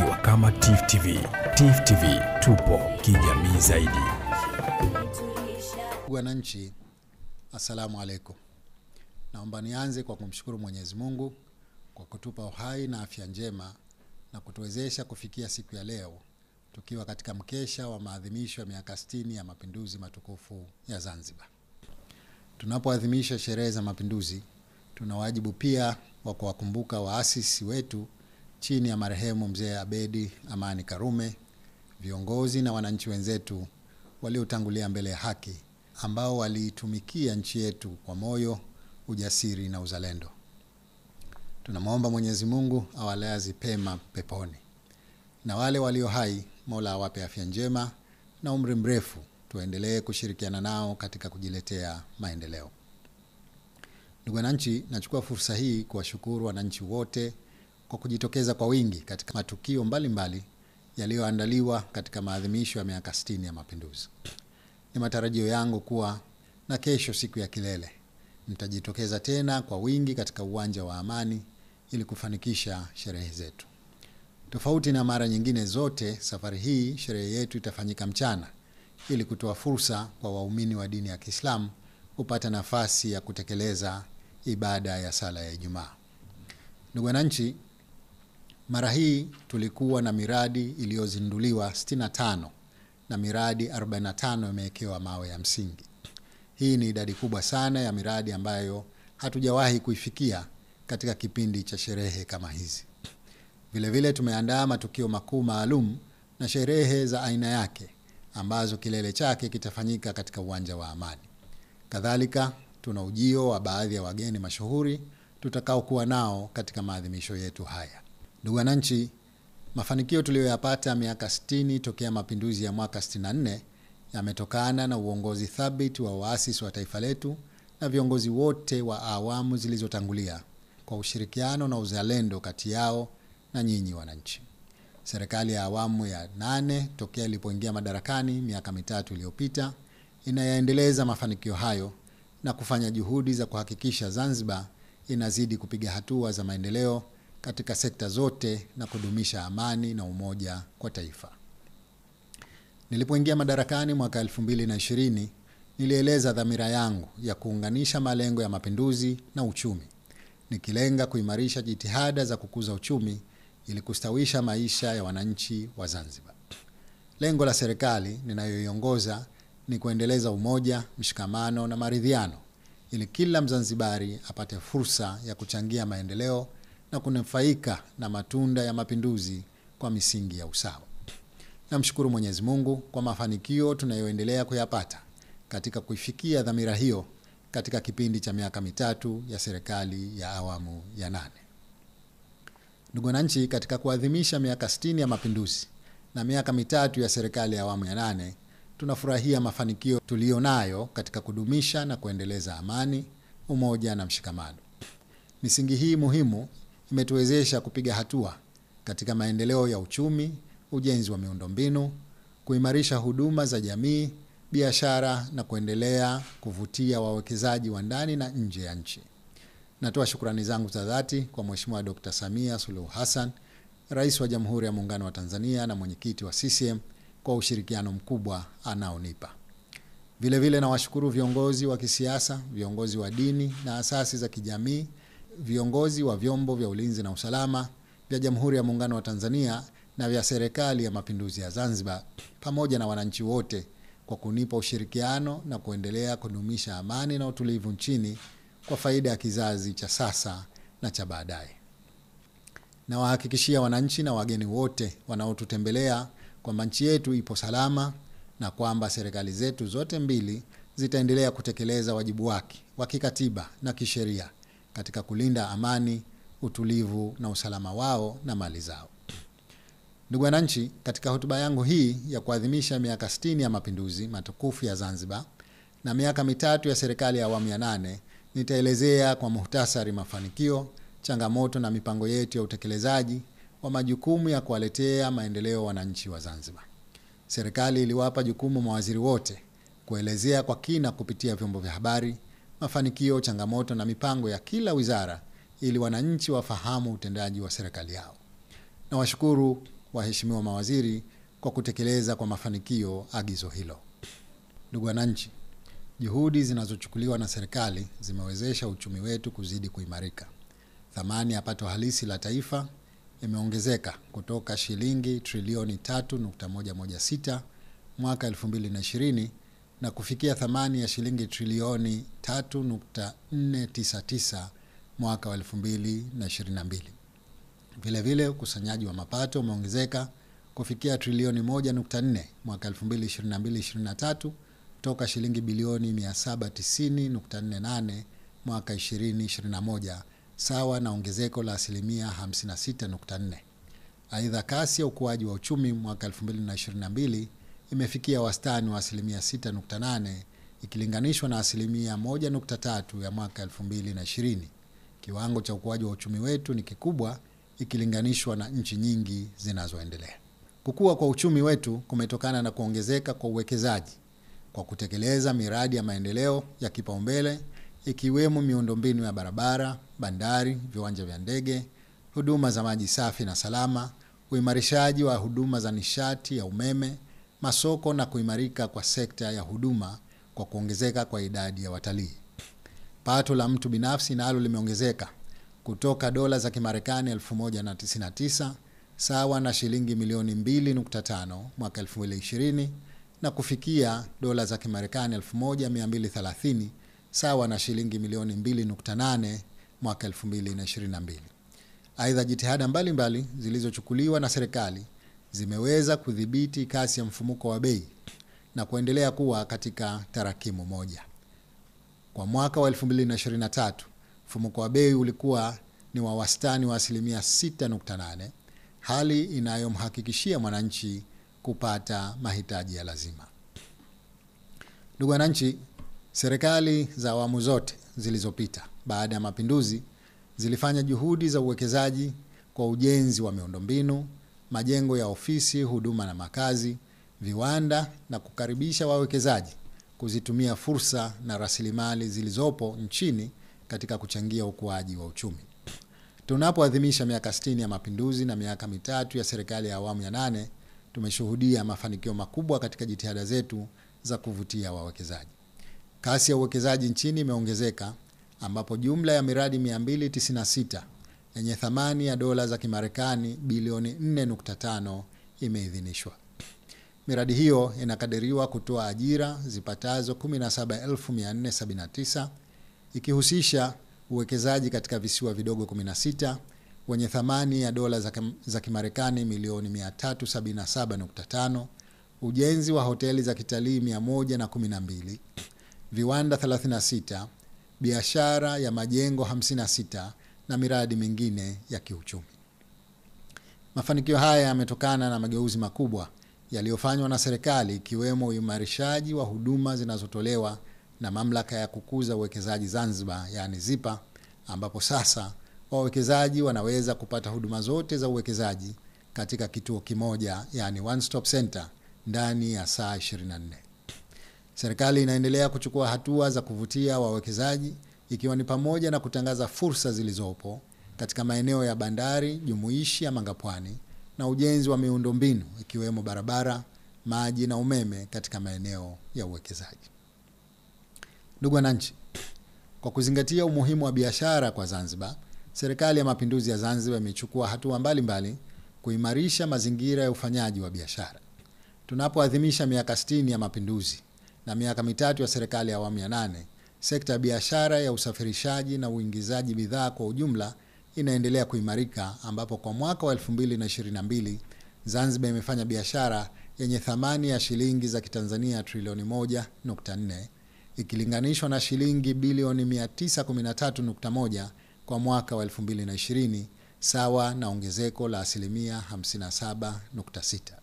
tukiwa kama Tif TV. Tif TV tupo kijamii zaidi. Wananchi, assalamu alaikum. Naomba nianze kwa kumshukuru Mwenyezi Mungu kwa kutupa uhai na afya njema na kutuwezesha kufikia siku ya leo tukiwa katika mkesha wa maadhimisho ya miaka 60 ya mapinduzi matukufu ya Zanzibar. Tunapoadhimisha sherehe za mapinduzi, tuna wajibu pia wa kuwakumbuka waasisi wetu chini ya marehemu mzee Abedi Amani Karume, viongozi na wananchi wenzetu waliotangulia mbele ya haki ambao waliitumikia nchi yetu kwa moyo, ujasiri na uzalendo. Tunamwomba Mwenyezi Mungu awalazi pema peponi, na wale walio hai, Mola awape afya njema na umri mrefu, tuendelee kushirikiana nao katika kujiletea maendeleo. Ndugu wananchi, nachukua fursa hii kuwashukuru wananchi wote kwa kujitokeza kwa wingi katika matukio mbalimbali yaliyoandaliwa katika maadhimisho ya miaka 60 ya mapinduzi. Ni matarajio yangu kuwa na kesho, siku ya kilele, mtajitokeza tena kwa wingi katika uwanja wa Amani ili kufanikisha sherehe zetu. Tofauti na mara nyingine zote, safari hii sherehe yetu itafanyika mchana ili kutoa fursa kwa waumini wa dini ya Kiislamu kupata nafasi ya kutekeleza ibada ya sala ya Ijumaa. Ndugu wananchi, mara hii tulikuwa na miradi iliyozinduliwa 65 na miradi 45 imewekewa mawe ya msingi. Hii ni idadi kubwa sana ya miradi ambayo hatujawahi kuifikia katika kipindi cha sherehe kama hizi. Vilevile tumeandaa matukio makuu maalum na sherehe za aina yake ambazo kilele chake kitafanyika katika uwanja wa Amani. Kadhalika tuna ujio wa baadhi ya wageni mashuhuri tutakaokuwa nao katika maadhimisho yetu haya. Ndugu wananchi, mafanikio tuliyoyapata miaka 60 tokea mapinduzi ya mwaka 64 yametokana na uongozi thabiti wa waasisi wa taifa letu na viongozi wote wa awamu zilizotangulia kwa ushirikiano na uzalendo kati yao na nyinyi wananchi. Serikali ya awamu ya nane tokea ilipoingia madarakani miaka mitatu iliyopita inayaendeleza mafanikio hayo na kufanya juhudi za kuhakikisha Zanzibar inazidi kupiga hatua za maendeleo katika sekta zote na kudumisha amani na umoja kwa taifa. Nilipoingia madarakani mwaka 2020 nilieleza dhamira yangu ya kuunganisha malengo ya mapinduzi na uchumi, nikilenga kuimarisha jitihada za kukuza uchumi ili kustawisha maisha ya wananchi wa Zanzibar. Lengo la serikali ninayoiongoza ni kuendeleza umoja, mshikamano na maridhiano ili kila Mzanzibari apate fursa ya kuchangia maendeleo na kunufaika na matunda ya mapinduzi kwa misingi ya usawa. Namshukuru Mwenyezi Mungu kwa mafanikio tunayoendelea kuyapata katika kuifikia dhamira hiyo katika kipindi cha miaka mitatu ya serikali ya awamu ya nane. Ndugu wananchi, katika kuadhimisha miaka 60 ya mapinduzi na miaka mitatu ya serikali ya awamu ya nane, tunafurahia mafanikio tuliyo nayo katika kudumisha na kuendeleza amani, umoja na mshikamano. Misingi hii muhimu imetuwezesha kupiga hatua katika maendeleo ya uchumi, ujenzi wa miundombinu, kuimarisha huduma za jamii, biashara na kuendelea kuvutia wawekezaji wa ndani na nje ya nchi. Natoa shukrani zangu za dhati kwa Mheshimiwa Dr. Samia Suluhu Hassan, Rais wa Jamhuri ya Muungano wa Tanzania na mwenyekiti wa CCM kwa ushirikiano mkubwa anaonipa. Vilevile nawashukuru viongozi wa kisiasa, viongozi wa dini na asasi za kijamii, viongozi wa vyombo vya ulinzi na usalama vya Jamhuri ya Muungano wa Tanzania na vya Serikali ya Mapinduzi ya Zanzibar pamoja na wananchi wote kwa kunipa ushirikiano na kuendelea kudumisha amani na utulivu nchini kwa faida ya kizazi cha sasa na cha baadaye. Nawahakikishia wananchi na wageni wote wanaotutembelea kwamba nchi yetu ipo salama na kwamba serikali zetu zote mbili zitaendelea kutekeleza wajibu wake wa kikatiba na kisheria katika kulinda amani, utulivu na usalama wao na mali zao. Ndugu wananchi, katika hotuba yangu hii ya kuadhimisha miaka 60 ya mapinduzi matukufu ya Zanzibar na miaka mitatu ya serikali ya awamu ya nane, nitaelezea kwa muhtasari mafanikio, changamoto na mipango yetu ya utekelezaji wa majukumu ya kuwaletea maendeleo wananchi wa Zanzibar. Serikali iliwapa jukumu mawaziri wote kuelezea kwa kina kupitia vyombo vya habari mafanikio, changamoto na mipango ya kila wizara ili wananchi wafahamu utendaji wa serikali yao. Nawashukuru waheshimiwa mawaziri kwa kutekeleza kwa mafanikio agizo hilo. Ndugu wananchi, juhudi zinazochukuliwa na serikali zimewezesha uchumi wetu kuzidi kuimarika. Thamani ya pato halisi la taifa imeongezeka kutoka shilingi trilioni 3.116 mwaka 2020 na kufikia thamani ya shilingi trilioni 3.499 mwaka wa 2022. Vilevile ukusanyaji wa mapato umeongezeka kufikia trilioni 1.4 mwaka 2022/23 toka shilingi bilioni 790.48 mwaka 2021 sawa na ongezeko la asilimia 56.4. Aidha, kasi ya ukuaji wa uchumi mwaka 2022 imefikia wastani wa asilimia 6.8 ikilinganishwa na asilimia 1.3 ya mwaka 2020. Kiwango cha ukuaji wa uchumi wetu ni kikubwa ikilinganishwa na nchi nyingi zinazoendelea. Kukua kwa uchumi wetu kumetokana na kuongezeka kwa uwekezaji kwa kutekeleza miradi ya maendeleo ya kipaumbele ikiwemo miundombinu ya barabara, bandari, viwanja vya ndege, huduma za maji safi na salama, uimarishaji wa huduma za nishati ya umeme, masoko na kuimarika kwa sekta ya huduma kwa kuongezeka kwa idadi ya watalii. Pato la mtu binafsi nalo limeongezeka kutoka dola za Kimarekani 1099 sawa na shilingi milioni 2.5 mwaka 2020 na kufikia dola za Kimarekani 1230 sawa na shilingi milioni 2.8 mwaka 2022. Aidha, jitihada mbalimbali zilizochukuliwa na serikali zimeweza kudhibiti kasi ya mfumuko wa bei na kuendelea kuwa katika tarakimu moja. Kwa mwaka wa 2023 mfumuko wa bei ulikuwa ni wa wastani wa asilimia 6.8, hali inayomhakikishia mwananchi kupata mahitaji ya lazima. Ndugu wananchi, serikali za awamu zote zilizopita baada ya mapinduzi zilifanya juhudi za uwekezaji kwa ujenzi wa miundombinu, majengo ya ofisi, huduma na makazi, viwanda na kukaribisha wawekezaji kuzitumia fursa na rasilimali zilizopo nchini katika kuchangia ukuaji wa uchumi. Tunapoadhimisha miaka 60 ya mapinduzi na miaka mitatu ya serikali ya awamu ya nane, tumeshuhudia mafanikio makubwa katika jitihada zetu za kuvutia wawekezaji. Kasi ya uwekezaji nchini imeongezeka ambapo jumla ya miradi 296 yenye thamani ya dola za Kimarekani bilioni 4.5 imeidhinishwa. Miradi hiyo inakadiriwa kutoa ajira zipatazo 17479 ikihusisha uwekezaji katika visiwa vidogo 16 wenye thamani ya dola za, Kimarekani milioni 377.5, ujenzi wa hoteli za kitalii 112, viwanda 36, biashara ya majengo 56 na miradi mingine ya kiuchumi. Mafanikio haya yametokana na mageuzi makubwa yaliyofanywa na serikali ikiwemo uimarishaji wa huduma zinazotolewa na mamlaka ya kukuza uwekezaji Zanzibar, yani ZIPA, ambapo sasa wawekezaji wanaweza kupata huduma zote za uwekezaji katika kituo kimoja, yani one stop center ndani ya saa 24. Serikali inaendelea kuchukua hatua za kuvutia wawekezaji ikiwa ni pamoja na kutangaza fursa zilizopo katika maeneo ya bandari jumuishi ya Mangapwani na ujenzi wa miundombinu ikiwemo barabara, maji na umeme katika maeneo ya uwekezaji. Ndugu wananchi, kwa kuzingatia umuhimu wa biashara kwa Zanzibar, Serikali ya Mapinduzi ya Zanzibar imechukua hatua mbalimbali kuimarisha mazingira ya ufanyaji wa biashara. Tunapoadhimisha miaka 60 ya mapinduzi na miaka mitatu ya serikali ya awamu ya nane, sekta ya biashara ya usafirishaji na uingizaji bidhaa kwa ujumla inaendelea kuimarika ambapo kwa mwaka wa 2022 Zanzibar imefanya biashara yenye thamani ya shilingi za Kitanzania trilioni 1.4 ikilinganishwa na shilingi bilioni 913.1 kwa mwaka wa 2020 sawa na ongezeko la asilimia 57.6.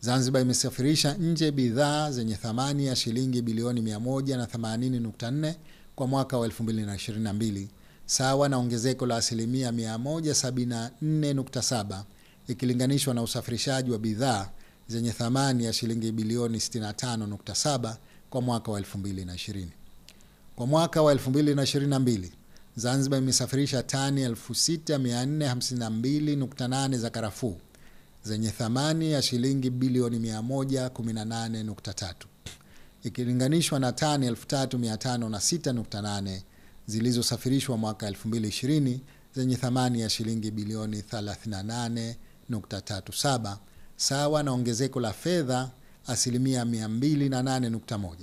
Zanzibar imesafirisha nje bidhaa zenye thamani ya shilingi bilioni 180.4 kwa mwaka wa 2022 sawa na ongezeko la asilimia 174.7 ikilinganishwa na usafirishaji wa bidhaa zenye thamani ya shilingi bilioni 65.7 kwa mwaka wa 2020. Kwa mwaka wa 2022 Zanzibar imesafirisha tani 6452.8 za karafuu zenye thamani ya shilingi bilioni 118.3 ikilinganishwa na tani 3506.8 zilizosafirishwa mwaka 2020 zenye thamani ya shilingi bilioni 38.37 sawa na ongezeko la fedha asilimia 208.1.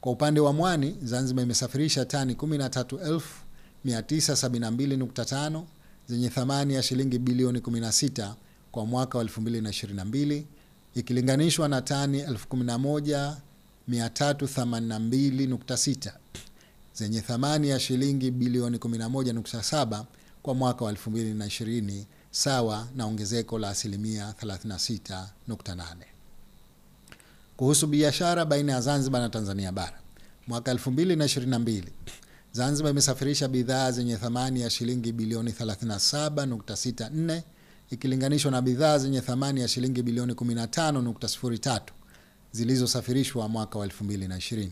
Kwa upande wa mwani, Zanzibar imesafirisha tani 13972.5 zenye thamani ya shilingi bilioni 16 kwa mwaka wa 2022 ikilinganishwa na tani 11382.6 zenye thamani ya shilingi bilioni 11.7 kwa mwaka wa 2020 sawa na ongezeko la asilimia 36.8. Kuhusu biashara baina ya Zanzibar na Tanzania bara, mwaka 2022 Zanzibar imesafirisha bidhaa zenye thamani ya shilingi bilioni 37.64 ikilinganishwa na bidhaa zenye thamani ya shilingi bilioni 15.03 zilizosafirishwa mwaka wa 2020.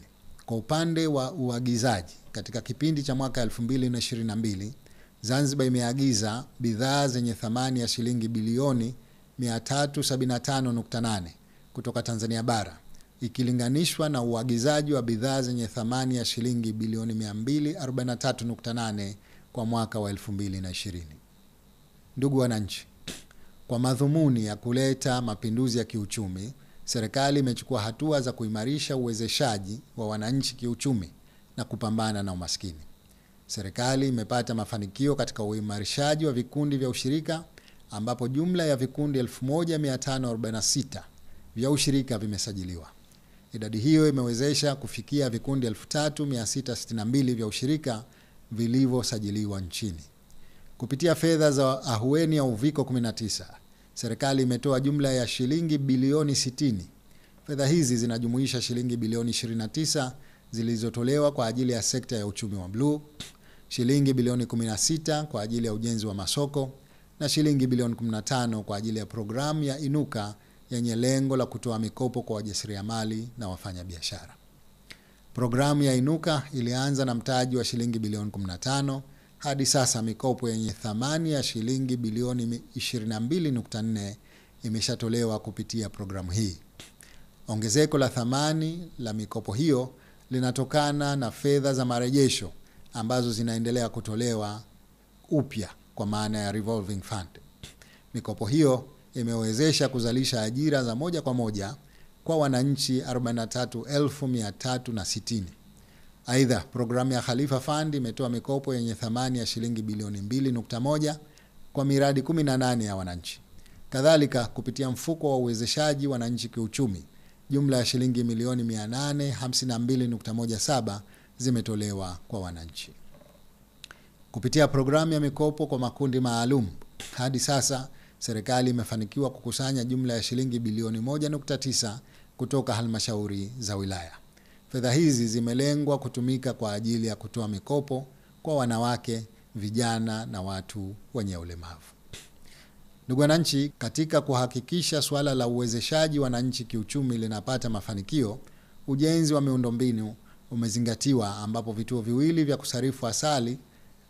Kwa upande wa uagizaji, katika kipindi cha mwaka 2022 Zanzibar imeagiza bidhaa zenye thamani ya shilingi bilioni 375.8 kutoka Tanzania bara ikilinganishwa na uagizaji wa bidhaa zenye thamani ya shilingi bilioni 243.8 kwa mwaka wa 2020. Ndugu wananchi, kwa madhumuni ya kuleta mapinduzi ya kiuchumi, serikali imechukua hatua za kuimarisha uwezeshaji wa wananchi kiuchumi na kupambana na umaskini. Serikali imepata mafanikio katika uimarishaji wa vikundi vya ushirika ambapo jumla ya vikundi 1546 vya ushirika vimesajiliwa. Idadi hiyo imewezesha kufikia vikundi 3662 vya ushirika vilivyosajiliwa nchini. Kupitia fedha za ahueni ya uviko 19, serikali imetoa jumla ya shilingi bilioni 60. Fedha hizi zinajumuisha shilingi bilioni 29 zilizotolewa kwa ajili ya sekta ya uchumi wa bluu, shilingi bilioni 16 kwa ajili ya ujenzi wa masoko na shilingi bilioni 15 kwa ajili ya programu ya Inuka yenye lengo la kutoa mikopo kwa wajasiriamali na wafanyabiashara. Programu ya Inuka ilianza na mtaji wa shilingi bilioni 15. Hadi sasa mikopo yenye thamani ya shilingi bilioni 22.4 imeshatolewa kupitia programu hii. Ongezeko la thamani la mikopo hiyo linatokana na fedha za marejesho ambazo zinaendelea kutolewa upya kwa maana ya revolving fund. Mikopo hiyo imewezesha kuzalisha ajira za moja kwa moja kwa wananchi 43360. Aidha, programu ya Khalifa Fund imetoa mikopo yenye thamani ya shilingi bilioni 2.1 kwa miradi 18 ya wananchi. Kadhalika, kupitia mfuko wa uwezeshaji wananchi kiuchumi, jumla ya shilingi milioni 852.17 zimetolewa kwa wananchi. Kupitia programu ya mikopo kwa makundi maalum, hadi sasa serikali imefanikiwa kukusanya jumla ya shilingi bilioni 1.9 kutoka halmashauri za wilaya. Fedha hizi zimelengwa kutumika kwa ajili ya kutoa mikopo kwa wanawake, vijana na watu wenye ulemavu. Ndugu wananchi, katika kuhakikisha suala la uwezeshaji wananchi kiuchumi linapata mafanikio, ujenzi wa miundombinu umezingatiwa, ambapo vituo viwili vya kusarifu asali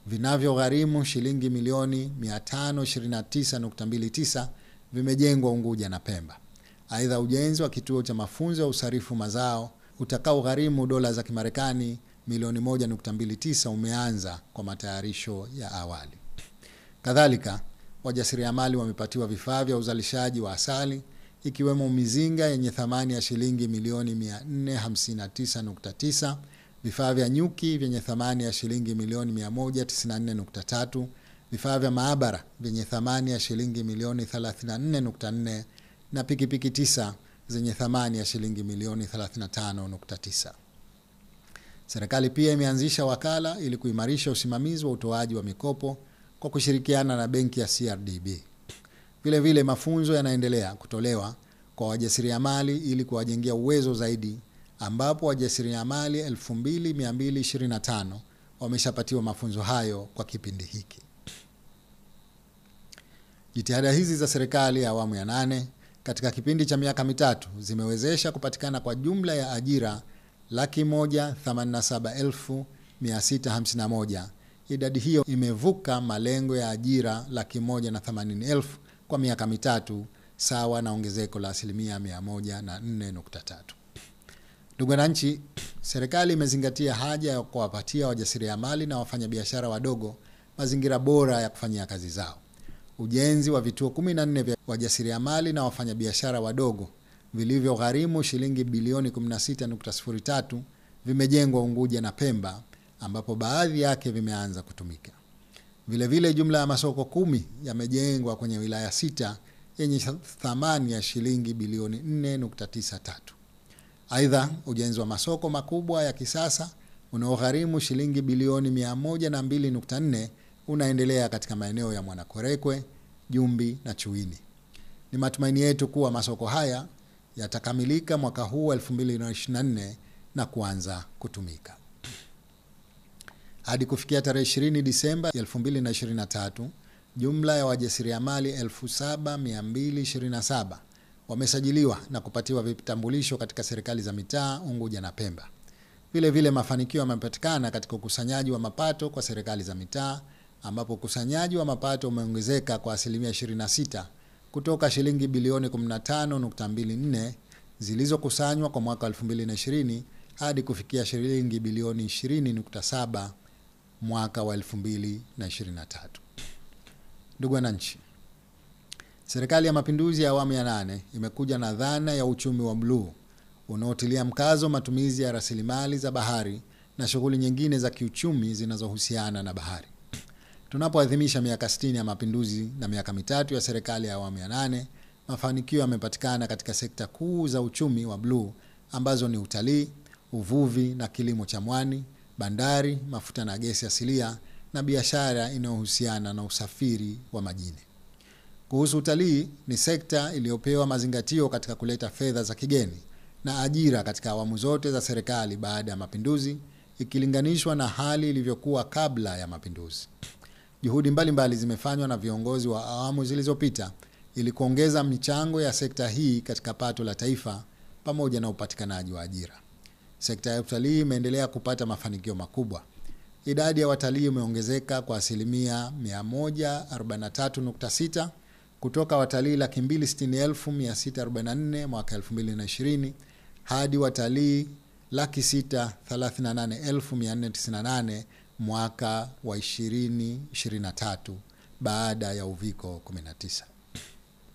vinavyogharimu shilingi milioni 529.29 vimejengwa Unguja na Pemba. Aidha, ujenzi wa kituo cha mafunzo ya usarifu mazao utakaogharimu dola za Kimarekani milioni 1.29 umeanza kwa matayarisho ya awali. Kadhalika, wajasiriamali wamepatiwa vifaa vya uzalishaji wa asali ikiwemo mizinga yenye thamani ya shilingi milioni 459.9, vifaa vya nyuki vyenye thamani ya shilingi milioni 194.3, vifaa vya maabara vyenye thamani ya shilingi milioni 34.4 na pikipiki tisa zenye thamani ya shilingi milioni 35.9. Serikali pia imeanzisha wakala ili kuimarisha usimamizi wa utoaji wa mikopo kwa kushirikiana na benki ya CRDB. Vile vile mafunzo yanaendelea kutolewa kwa wajasiriamali ili kuwajengea uwezo zaidi, ambapo wajasiriamali 2225 wameshapatiwa mafunzo hayo kwa kipindi hiki. Jitihada hizi za serikali ya awamu ya nane katika kipindi cha miaka mitatu zimewezesha kupatikana kwa jumla ya ajira laki moja themanini na saba elfu mia sita hamsini na moja. Idadi hiyo imevuka malengo ya ajira laki moja na themanini elfu kwa miaka mitatu sawa na ongezeko la asilimia 104.3. Ndugu wananchi, serikali imezingatia haja ya kuwapatia wajasiriamali na wafanyabiashara wadogo mazingira bora ya kufanyia kazi zao. Ujenzi wa vituo 14 vya wajasiriamali na wafanyabiashara wadogo vilivyogharimu shilingi bilioni 16.03 vimejengwa Unguja na Pemba, ambapo baadhi yake vimeanza kutumika. Vilevile vile jumla ya masoko kumi yamejengwa kwenye wilaya sita yenye thamani ya shilingi bilioni 4.93. Aidha, ujenzi wa masoko makubwa ya kisasa unaogharimu shilingi bilioni 102.4 unaendelea katika maeneo ya Mwanakwerekwe, Jumbi na Chuini. Ni matumaini yetu kuwa masoko haya yatakamilika mwaka huu 2024 na kuanza kutumika. Hadi kufikia tarehe 20 Disemba 2023, jumla ya wajasiriamali 7227 wamesajiliwa na kupatiwa vitambulisho katika serikali za mitaa Unguja na Pemba. Vilevile, vile mafanikio yamepatikana katika ukusanyaji wa mapato kwa serikali za mitaa ambapo ukusanyaji wa mapato umeongezeka kwa asilimia 26 kutoka shilingi bilioni 15.24 zilizokusanywa kwa mwaka 2020 hadi kufikia shilingi bilioni 20.7 mwaka wa 2023. Ndugu wananchi, Serikali ya Mapinduzi ya awamu ya nane imekuja na dhana ya uchumi wa bluu unaotilia mkazo matumizi ya rasilimali za bahari na shughuli nyingine za kiuchumi zinazohusiana na bahari. Tunapoadhimisha miaka 60 ya mapinduzi na miaka mitatu ya serikali ya awamu ya nane, mafanikio yamepatikana katika sekta kuu za uchumi wa bluu ambazo ni utalii, uvuvi na kilimo cha mwani, bandari, mafuta na gesi asilia na biashara inayohusiana na usafiri wa majini. Kuhusu utalii, ni sekta iliyopewa mazingatio katika kuleta fedha za kigeni na ajira katika awamu zote za serikali baada ya mapinduzi ikilinganishwa na hali ilivyokuwa kabla ya mapinduzi. Juhudi mbalimbali zimefanywa na viongozi wa awamu zilizopita ili kuongeza michango ya sekta hii katika pato la taifa pamoja na upatikanaji wa ajira. Sekta ya utalii imeendelea kupata mafanikio makubwa. Idadi ya watalii imeongezeka kwa asilimia 143.6 kutoka watalii laki mbili sitini elfu mia sita arobaini na nne mwaka elfu mbili na ishirini hadi watalii laki sita thelathini na nane elfu mia nne tisini na nane mwaka wa ishirini ishirini na tatu baada ya uviko 19.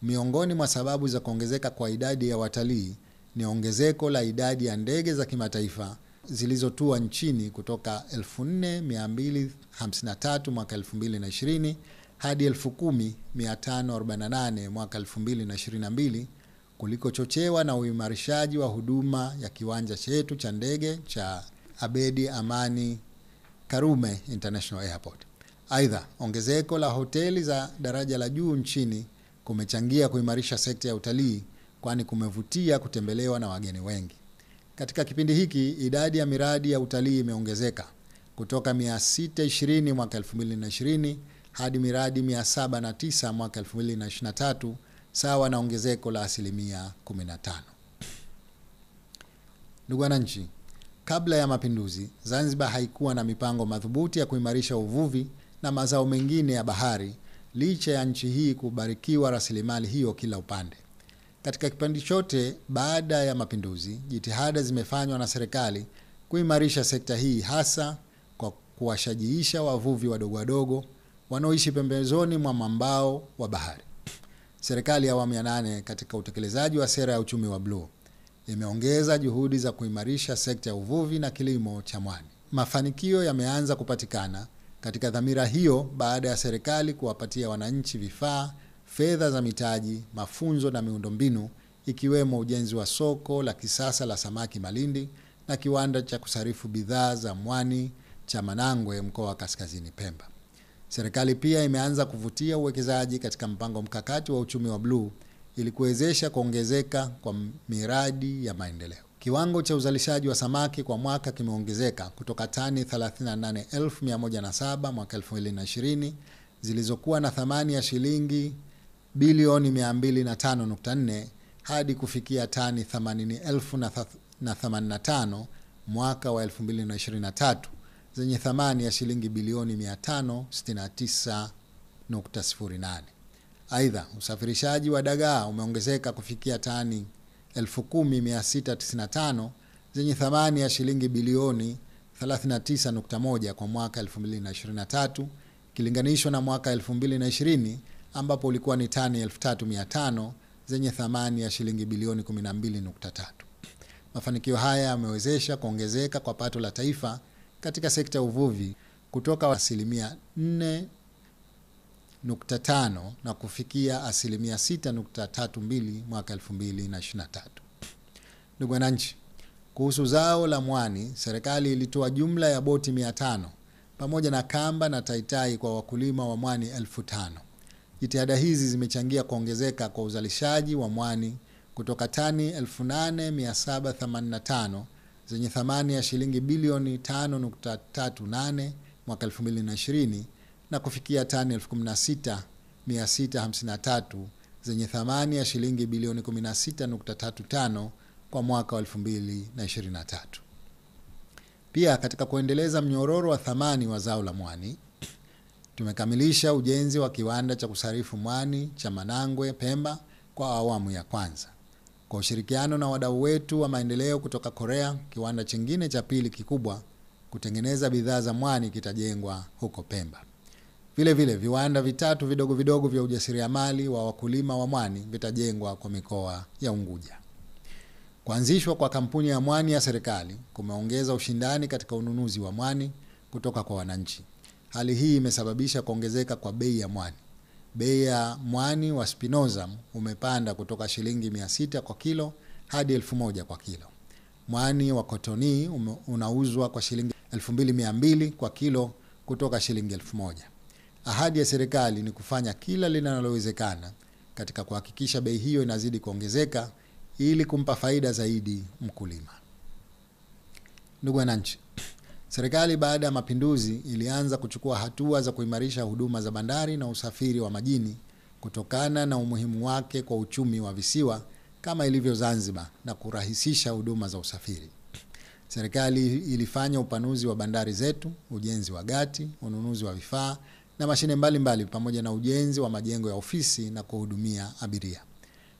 Miongoni mwa sababu za kuongezeka kwa idadi ya watalii ni ongezeko la idadi ya ndege za kimataifa zilizotua nchini kutoka 4253 mwaka 2020 hadi 10548 mwaka 2022 kulikochochewa na uimarishaji wa huduma ya kiwanja chetu cha ndege cha Abedi Amani Karume International Airport. Aidha, ongezeko la hoteli za daraja la juu nchini kumechangia kuimarisha sekta ya utalii kwani kumevutia kutembelewa na wageni wengi. Katika kipindi hiki idadi ya miradi ya utalii imeongezeka kutoka 620 mwaka 2020 hadi miradi 709 mwaka 2023 sawa na ongezeko la asilimia 15. Ndugu wananchi, kabla ya mapinduzi, Zanzibar haikuwa na mipango madhubuti ya kuimarisha uvuvi na mazao mengine ya bahari licha ya nchi hii kubarikiwa rasilimali hiyo kila upande. Katika kipindi chote baada ya mapinduzi, jitihada zimefanywa na serikali kuimarisha sekta hii hasa kwa kuwashajiisha wavuvi wadogo wadogo wanaoishi pembezoni mwa mwambao wa bahari. Serikali ya awamu ya nane katika utekelezaji wa sera ya uchumi wa bluu imeongeza juhudi za kuimarisha sekta ya uvuvi na kilimo cha mwani. Mafanikio yameanza kupatikana katika dhamira hiyo baada ya serikali kuwapatia wananchi vifaa, fedha za mitaji, mafunzo na miundombinu ikiwemo ujenzi wa soko la kisasa la samaki Malindi na kiwanda cha kusarifu bidhaa za mwani cha Manangwe mkoa wa Kaskazini Pemba. Serikali pia imeanza kuvutia uwekezaji katika mpango mkakati wa uchumi wa bluu ili kuwezesha kuongezeka kwa miradi ya maendeleo. Kiwango cha uzalishaji wa samaki kwa mwaka kimeongezeka kutoka tani 38107 mwaka 2020 zilizokuwa na thamani ya shilingi bilioni 205.4 hadi kufikia tani 80085 mwaka wa 2023 zenye thamani ya shilingi bilioni 569.08. Aidha, usafirishaji wa dagaa umeongezeka kufikia tani 10695 zenye thamani ya shilingi bilioni 39.1 kwa mwaka 2023 ikilinganishwa na mwaka 2020 ambapo ulikuwa ni tani 3500 zenye thamani ya shilingi bilioni 12.3. Mafanikio haya yamewezesha kuongezeka kwa pato la taifa katika sekta ya uvuvi kutoka asilimia 4.5 na kufikia asilimia 6.32 mwaka 2023. Ndugu wananchi, kuhusu zao la mwani, serikali ilitoa jumla ya boti 500 pamoja na kamba na taitai kwa wakulima wa mwani elfu tano. Jitihada hizi zimechangia kuongezeka kwa uzalishaji wa mwani kutoka tani 8785 zenye thamani ya shilingi bilioni 5.38 mwaka 2020 na kufikia tani 16653 zenye thamani ya shilingi bilioni 16.35 kwa mwaka wa 2023. Pia katika kuendeleza mnyororo wa thamani wa zao la mwani, tumekamilisha ujenzi wa kiwanda cha kusarifu mwani cha Manangwe Pemba kwa awamu ya kwanza. Kwa ushirikiano na wadau wetu wa maendeleo kutoka Korea, kiwanda chingine cha pili kikubwa kutengeneza bidhaa za mwani kitajengwa huko Pemba. Vile vile viwanda vitatu vidogo vidogo vya ujasiriamali wa wakulima wa mwani vitajengwa kwa mikoa ya Unguja. Kuanzishwa kwa kampuni ya mwani ya serikali kumeongeza ushindani katika ununuzi wa mwani kutoka kwa wananchi. Hali hii imesababisha kuongezeka kwa bei ya mwani. Bei ya mwani wa Spinoza umepanda kutoka shilingi 600 kwa kilo hadi 1000 kwa kilo. Mwani wa Kotoni unauzwa kwa shilingi 2200 kwa kilo kutoka shilingi 1000. Ahadi ya serikali ni kufanya kila linalowezekana katika kuhakikisha bei hiyo inazidi kuongezeka ili kumpa faida zaidi mkulima. Ndugu wananchi, serikali baada ya mapinduzi ilianza kuchukua hatua za kuimarisha huduma za bandari na usafiri wa majini kutokana na umuhimu wake kwa uchumi wa visiwa kama ilivyo Zanzibar na kurahisisha huduma za usafiri. Serikali ilifanya upanuzi wa bandari zetu, ujenzi wa gati, ununuzi wa vifaa na mashine mbalimbali mbali, pamoja na ujenzi wa majengo ya ofisi na kuhudumia abiria.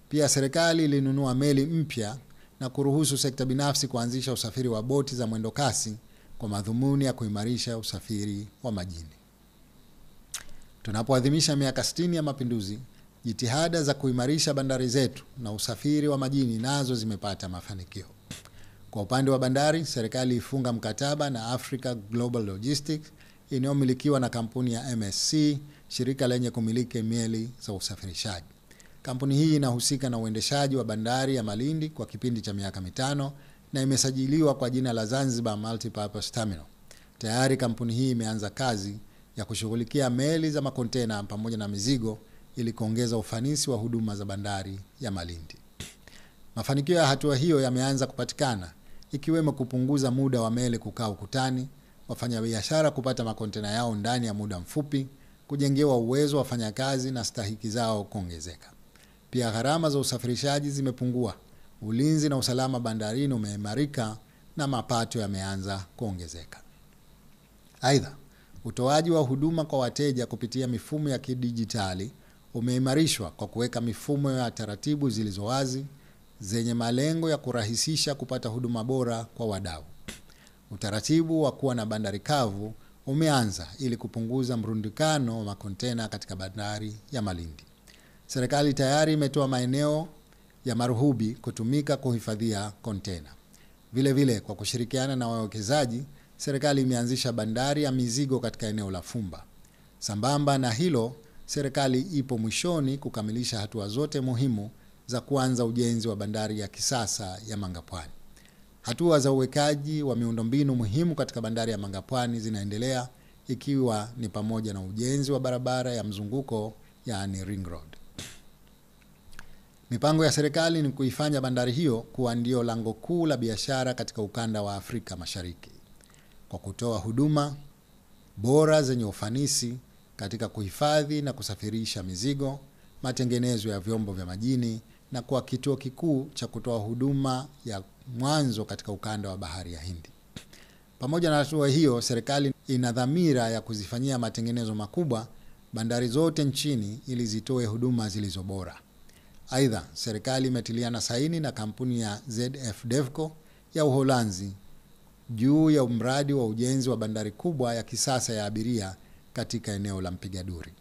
Pia serikali ilinunua meli mpya na kuruhusu sekta binafsi kuanzisha usafiri wa boti za mwendo kasi kwa madhumuni ya kuimarisha usafiri wa majini. Tunapoadhimisha miaka 60 ya mapinduzi, jitihada za kuimarisha bandari zetu na usafiri wa majini nazo zimepata mafanikio. Kwa upande wa bandari, serikali ifunga mkataba na Africa Global Logistics inayomilikiwa na kampuni ya MSC, shirika lenye kumiliki meli za usafirishaji. Kampuni hii inahusika na uendeshaji wa bandari ya Malindi kwa kipindi cha miaka mitano na imesajiliwa kwa jina la Zanzibar Multipurpose Terminal. Tayari kampuni hii imeanza kazi ya kushughulikia meli za makontena pamoja na mizigo ili kuongeza ufanisi wa huduma za bandari ya Malindi. Mafanikio ya hatua hiyo yameanza kupatikana ikiwemo kupunguza muda wa meli kukaa ukutani, wafanyabiashara kupata makontena yao ndani ya muda mfupi, kujengewa uwezo wa wafanyakazi na stahiki zao kuongezeka. Pia gharama za usafirishaji zimepungua, ulinzi na usalama bandarini umeimarika na mapato yameanza kuongezeka. Aidha, utoaji wa huduma kwa wateja kupitia mifumo ya kidijitali umeimarishwa kwa kuweka mifumo ya taratibu zilizo wazi zenye malengo ya kurahisisha kupata huduma bora kwa wadau. Utaratibu wa kuwa na bandari kavu umeanza ili kupunguza mrundikano wa makontena katika bandari ya Malindi. Serikali tayari imetoa maeneo ya maruhubi kutumika kuhifadhia kontena. Vile vile, kwa kushirikiana na wawekezaji, serikali imeanzisha bandari ya mizigo katika eneo la Fumba. Sambamba na hilo, serikali ipo mwishoni kukamilisha hatua zote muhimu za kuanza ujenzi wa bandari ya kisasa ya Mangapwani. Hatua za uwekaji wa miundombinu muhimu katika bandari ya Mangapwani zinaendelea ikiwa ni pamoja na ujenzi wa barabara ya mzunguko yaani ring road. Mipango ya serikali ni kuifanya bandari hiyo kuwa ndio lango kuu la biashara katika ukanda wa Afrika Mashariki kwa kutoa huduma bora zenye ufanisi katika kuhifadhi na kusafirisha mizigo, matengenezo ya vyombo vya majini na kuwa kituo kikuu cha kutoa huduma ya mwanzo katika ukanda wa Bahari ya Hindi. Pamoja na hatua hiyo, serikali ina dhamira ya kuzifanyia matengenezo makubwa bandari zote nchini ili zitoe huduma zilizo bora. Aidha, serikali imetiliana saini na kampuni ya ZF Devco ya Uholanzi juu ya mradi wa ujenzi wa bandari kubwa ya kisasa ya abiria katika eneo la Mpiga Duri.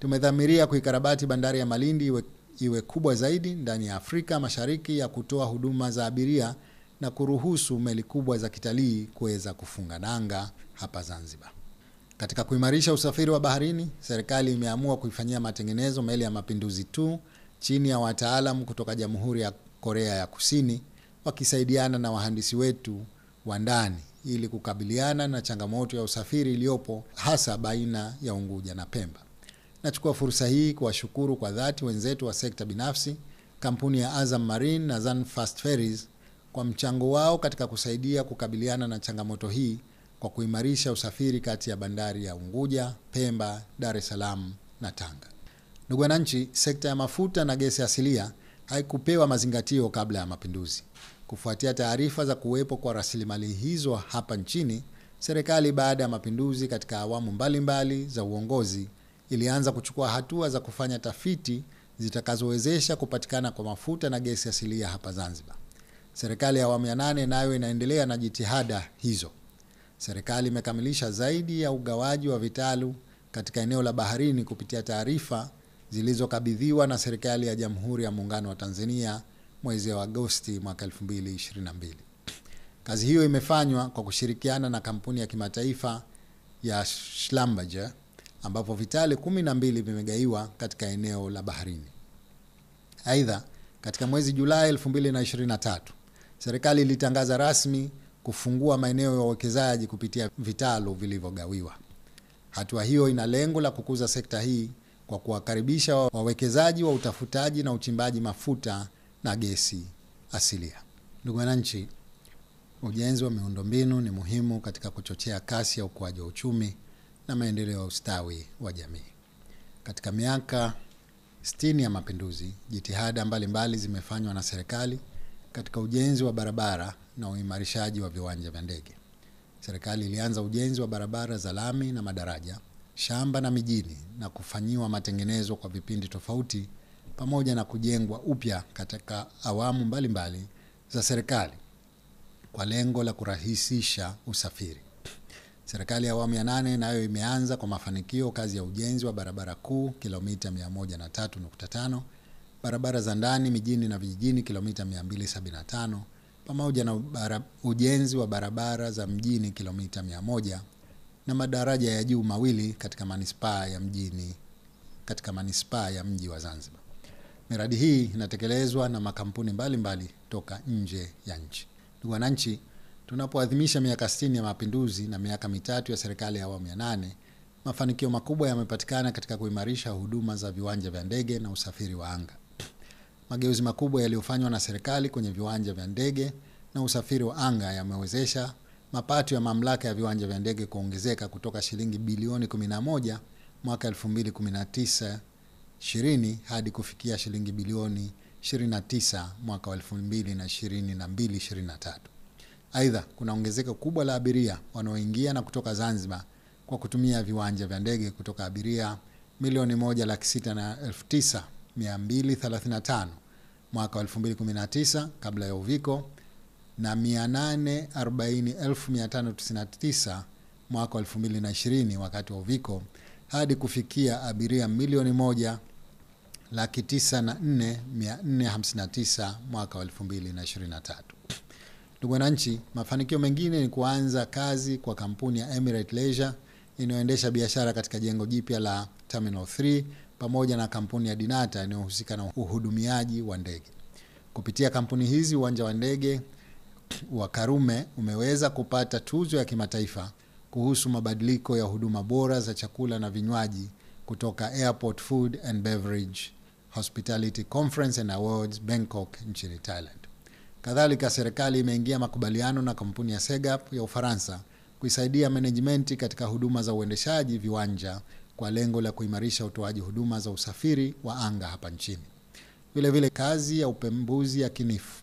Tumedhamiria kuikarabati bandari ya Malindi iwe, iwe kubwa zaidi ndani ya Afrika Mashariki ya kutoa huduma za abiria na kuruhusu meli kubwa za kitalii kuweza kufunga nanga hapa Zanzibar. Katika kuimarisha usafiri wa baharini, serikali imeamua kuifanyia matengenezo meli ya Mapinduzi tu chini ya wataalamu kutoka Jamhuri ya Korea ya Kusini wakisaidiana na wahandisi wetu wa ndani ili kukabiliana na changamoto ya usafiri iliyopo hasa baina ya Unguja na Pemba. Nachukua fursa hii kuwashukuru kwa dhati wenzetu wa sekta binafsi, kampuni ya Azam Marine na Zanfast Ferries kwa mchango wao katika kusaidia kukabiliana na changamoto hii kwa kuimarisha usafiri kati ya bandari ya Unguja, Pemba, Dar es Salaam na Tanga. Ndugu wananchi, sekta ya mafuta na gesi asilia haikupewa mazingatio kabla ya mapinduzi. Kufuatia taarifa za kuwepo kwa rasilimali hizo hapa nchini, serikali baada ya mapinduzi katika awamu mbalimbali mbali za uongozi ilianza kuchukua hatua za kufanya tafiti zitakazowezesha kupatikana kwa mafuta na gesi asilia hapa Zanzibar. Serikali ya awamu ya nane nayo inaendelea na jitihada hizo. Serikali imekamilisha zaidi ya ugawaji wa vitalu katika eneo la baharini kupitia taarifa zilizokabidhiwa na serikali ya Jamhuri ya Muungano wa Tanzania mwezi wa Agosti mwaka 2022. Kazi hiyo imefanywa kwa kushirikiana na kampuni ya kimataifa ya Schlumberger ambapo vitali kumi na mbili vimegaiwa katika eneo la baharini. Aidha, katika mwezi Julai 2023 serikali ilitangaza rasmi kufungua maeneo ya uwekezaji kupitia vitalu vilivyogawiwa. Hatua hiyo ina lengo la kukuza sekta hii kwa kuwakaribisha wawekezaji wa utafutaji na uchimbaji mafuta na gesi asilia. Ndugu wananchi, ujenzi wa miundombinu ni muhimu katika kuchochea kasi ya ukuaji wa uchumi na maendeleo ya ustawi wa jamii. Katika miaka 60 ya mapinduzi, jitihada mbalimbali zimefanywa na serikali katika ujenzi wa barabara na uimarishaji wa viwanja vya ndege. Serikali ilianza ujenzi wa barabara za lami na madaraja, shamba na mijini na kufanyiwa matengenezo kwa vipindi tofauti pamoja na kujengwa upya katika awamu mbalimbali mbali za serikali kwa lengo la kurahisisha usafiri. Serikali ya awamu ya nane nayo imeanza kwa mafanikio kazi ya ujenzi wa barabara kuu kilomita 103.5, barabara za ndani mijini na vijijini kilomita 275 pamoja na bara, ujenzi wa barabara za mjini kilomita 100 na madaraja ya juu mawili katika manispaa ya mjini katika manispaa ya mji wa Zanzibar. Miradi hii inatekelezwa na makampuni mbalimbali mbali toka nje ya nchi. Ndugu wananchi, tunapoadhimisha miaka 60 ya mapinduzi na miaka mitatu ya serikali ya awamu ya nane, mafanikio makubwa yamepatikana katika kuimarisha huduma za viwanja vya ndege na usafiri wa anga. Mageuzi makubwa yaliyofanywa na serikali kwenye viwanja vya ndege na usafiri wa anga yamewezesha mapato ya mamlaka ya viwanja vya ndege kuongezeka kutoka shilingi bilioni 11 mwaka 2019 20 hadi kufikia shilingi bilioni 29 mwaka wa 2022 23. Aidha, kuna ongezeko kubwa la abiria wanaoingia na kutoka Zanzibar kwa kutumia viwanja vya ndege kutoka abiria milioni moja laki sita na elfu tisa mia mbili thelathini na tano mwaka wa 2019 kabla ya uviko na 840,599 mwaka wa 2020 wakati wa uviko hadi kufikia abiria milioni moja laki tisa na nne mia nne hamsini na tisa mwaka wa elfu mbili na ishirini na tatu. Ndugu wananchi, mafanikio mengine ni kuanza kazi kwa kampuni ya Emirate Leisure inayoendesha biashara katika jengo jipya la Terminal 3 pamoja na kampuni ya Dinata inayohusika na uhudumiaji wa ndege. Kupitia kampuni hizi, uwanja wa ndege wa Karume umeweza kupata tuzo ya kimataifa kuhusu mabadiliko ya huduma bora za chakula na vinywaji kutoka Airport Food and Beverage Hospitality Conference and Awards Bangkok nchini Thailand. Kadhalika, serikali imeingia makubaliano na kampuni ya Segap ya Ufaransa kuisaidia management katika huduma za uendeshaji viwanja kwa lengo la kuimarisha utoaji huduma za usafiri wa anga hapa nchini. Vile vile, kazi ya upembuzi ya kinifu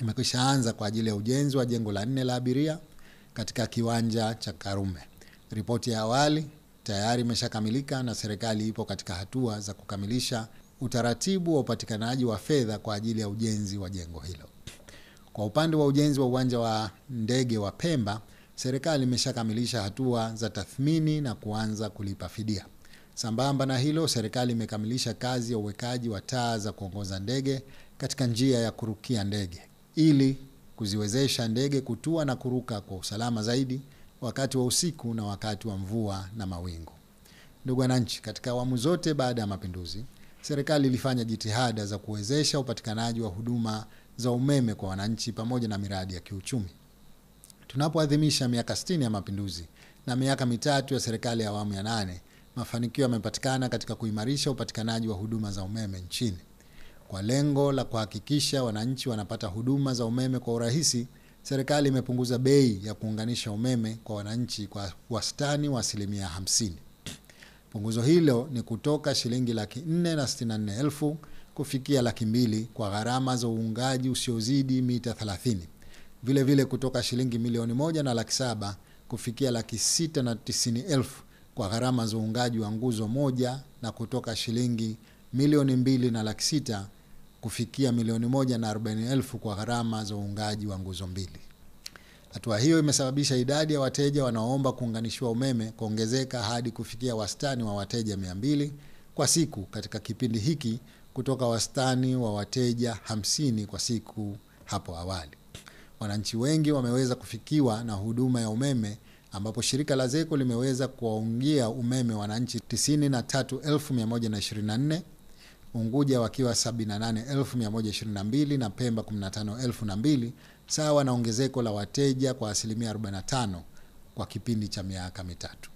imekwisha anza kwa ajili ya ujenzi wa jengo la nne la abiria katika kiwanja cha Karume. Ripoti ya awali tayari imeshakamilika na serikali ipo katika hatua za kukamilisha utaratibu wa upatikanaji wa fedha kwa ajili ya ujenzi wa jengo hilo. Kwa upande wa ujenzi wa uwanja wa ndege wa Pemba, serikali imeshakamilisha hatua za tathmini na kuanza kulipa fidia. Sambamba na hilo, serikali imekamilisha kazi ya uwekaji wa taa za kuongoza ndege katika njia ya kurukia ndege ili kuziwezesha ndege kutua na kuruka kwa usalama zaidi wakati wa usiku na wakati wa mvua na mawingu. Ndugu wananchi, katika awamu zote baada ya mapinduzi, serikali ilifanya jitihada za kuwezesha upatikanaji wa huduma za umeme kwa wananchi pamoja na miradi ya kiuchumi. Tunapoadhimisha miaka 60 ya mapinduzi na miaka mitatu ya serikali ya awamu ya nane, mafanikio yamepatikana katika kuimarisha upatikanaji wa huduma za umeme nchini. Kwa lengo la kuhakikisha wananchi wanapata huduma za umeme kwa urahisi, serikali imepunguza bei ya kuunganisha umeme kwa wananchi kwa wastani wa asilimia 50. Punguzo hilo ni kutoka shilingi laki nne na sitini na nne elfu kufikia laki mbili kwa gharama za uungaji usiozidi mita 30. Vile vile kutoka shilingi milioni moja na laki saba kufikia laki sita na tisini elfu kwa gharama za uungaji wa nguzo moja na kutoka shilingi milioni mbili na laki sita kufikia milioni moja na arobaini elfu kwa gharama za uungaji wa nguzo mbili. Hatua hiyo imesababisha idadi ya wateja wanaoomba kuunganishiwa umeme kuongezeka hadi kufikia wastani wa wateja mia mbili kwa siku katika kipindi hiki kutoka wastani wa wateja hamsini kwa siku hapo awali. Wananchi wengi wameweza kufikiwa na huduma ya umeme ambapo shirika la ZECO limeweza kuwaungia umeme wananchi 93124 Unguja wakiwa 78122 na Pemba 15002 sawa na ongezeko la wateja kwa asilimia 45 kwa kipindi cha miaka mitatu.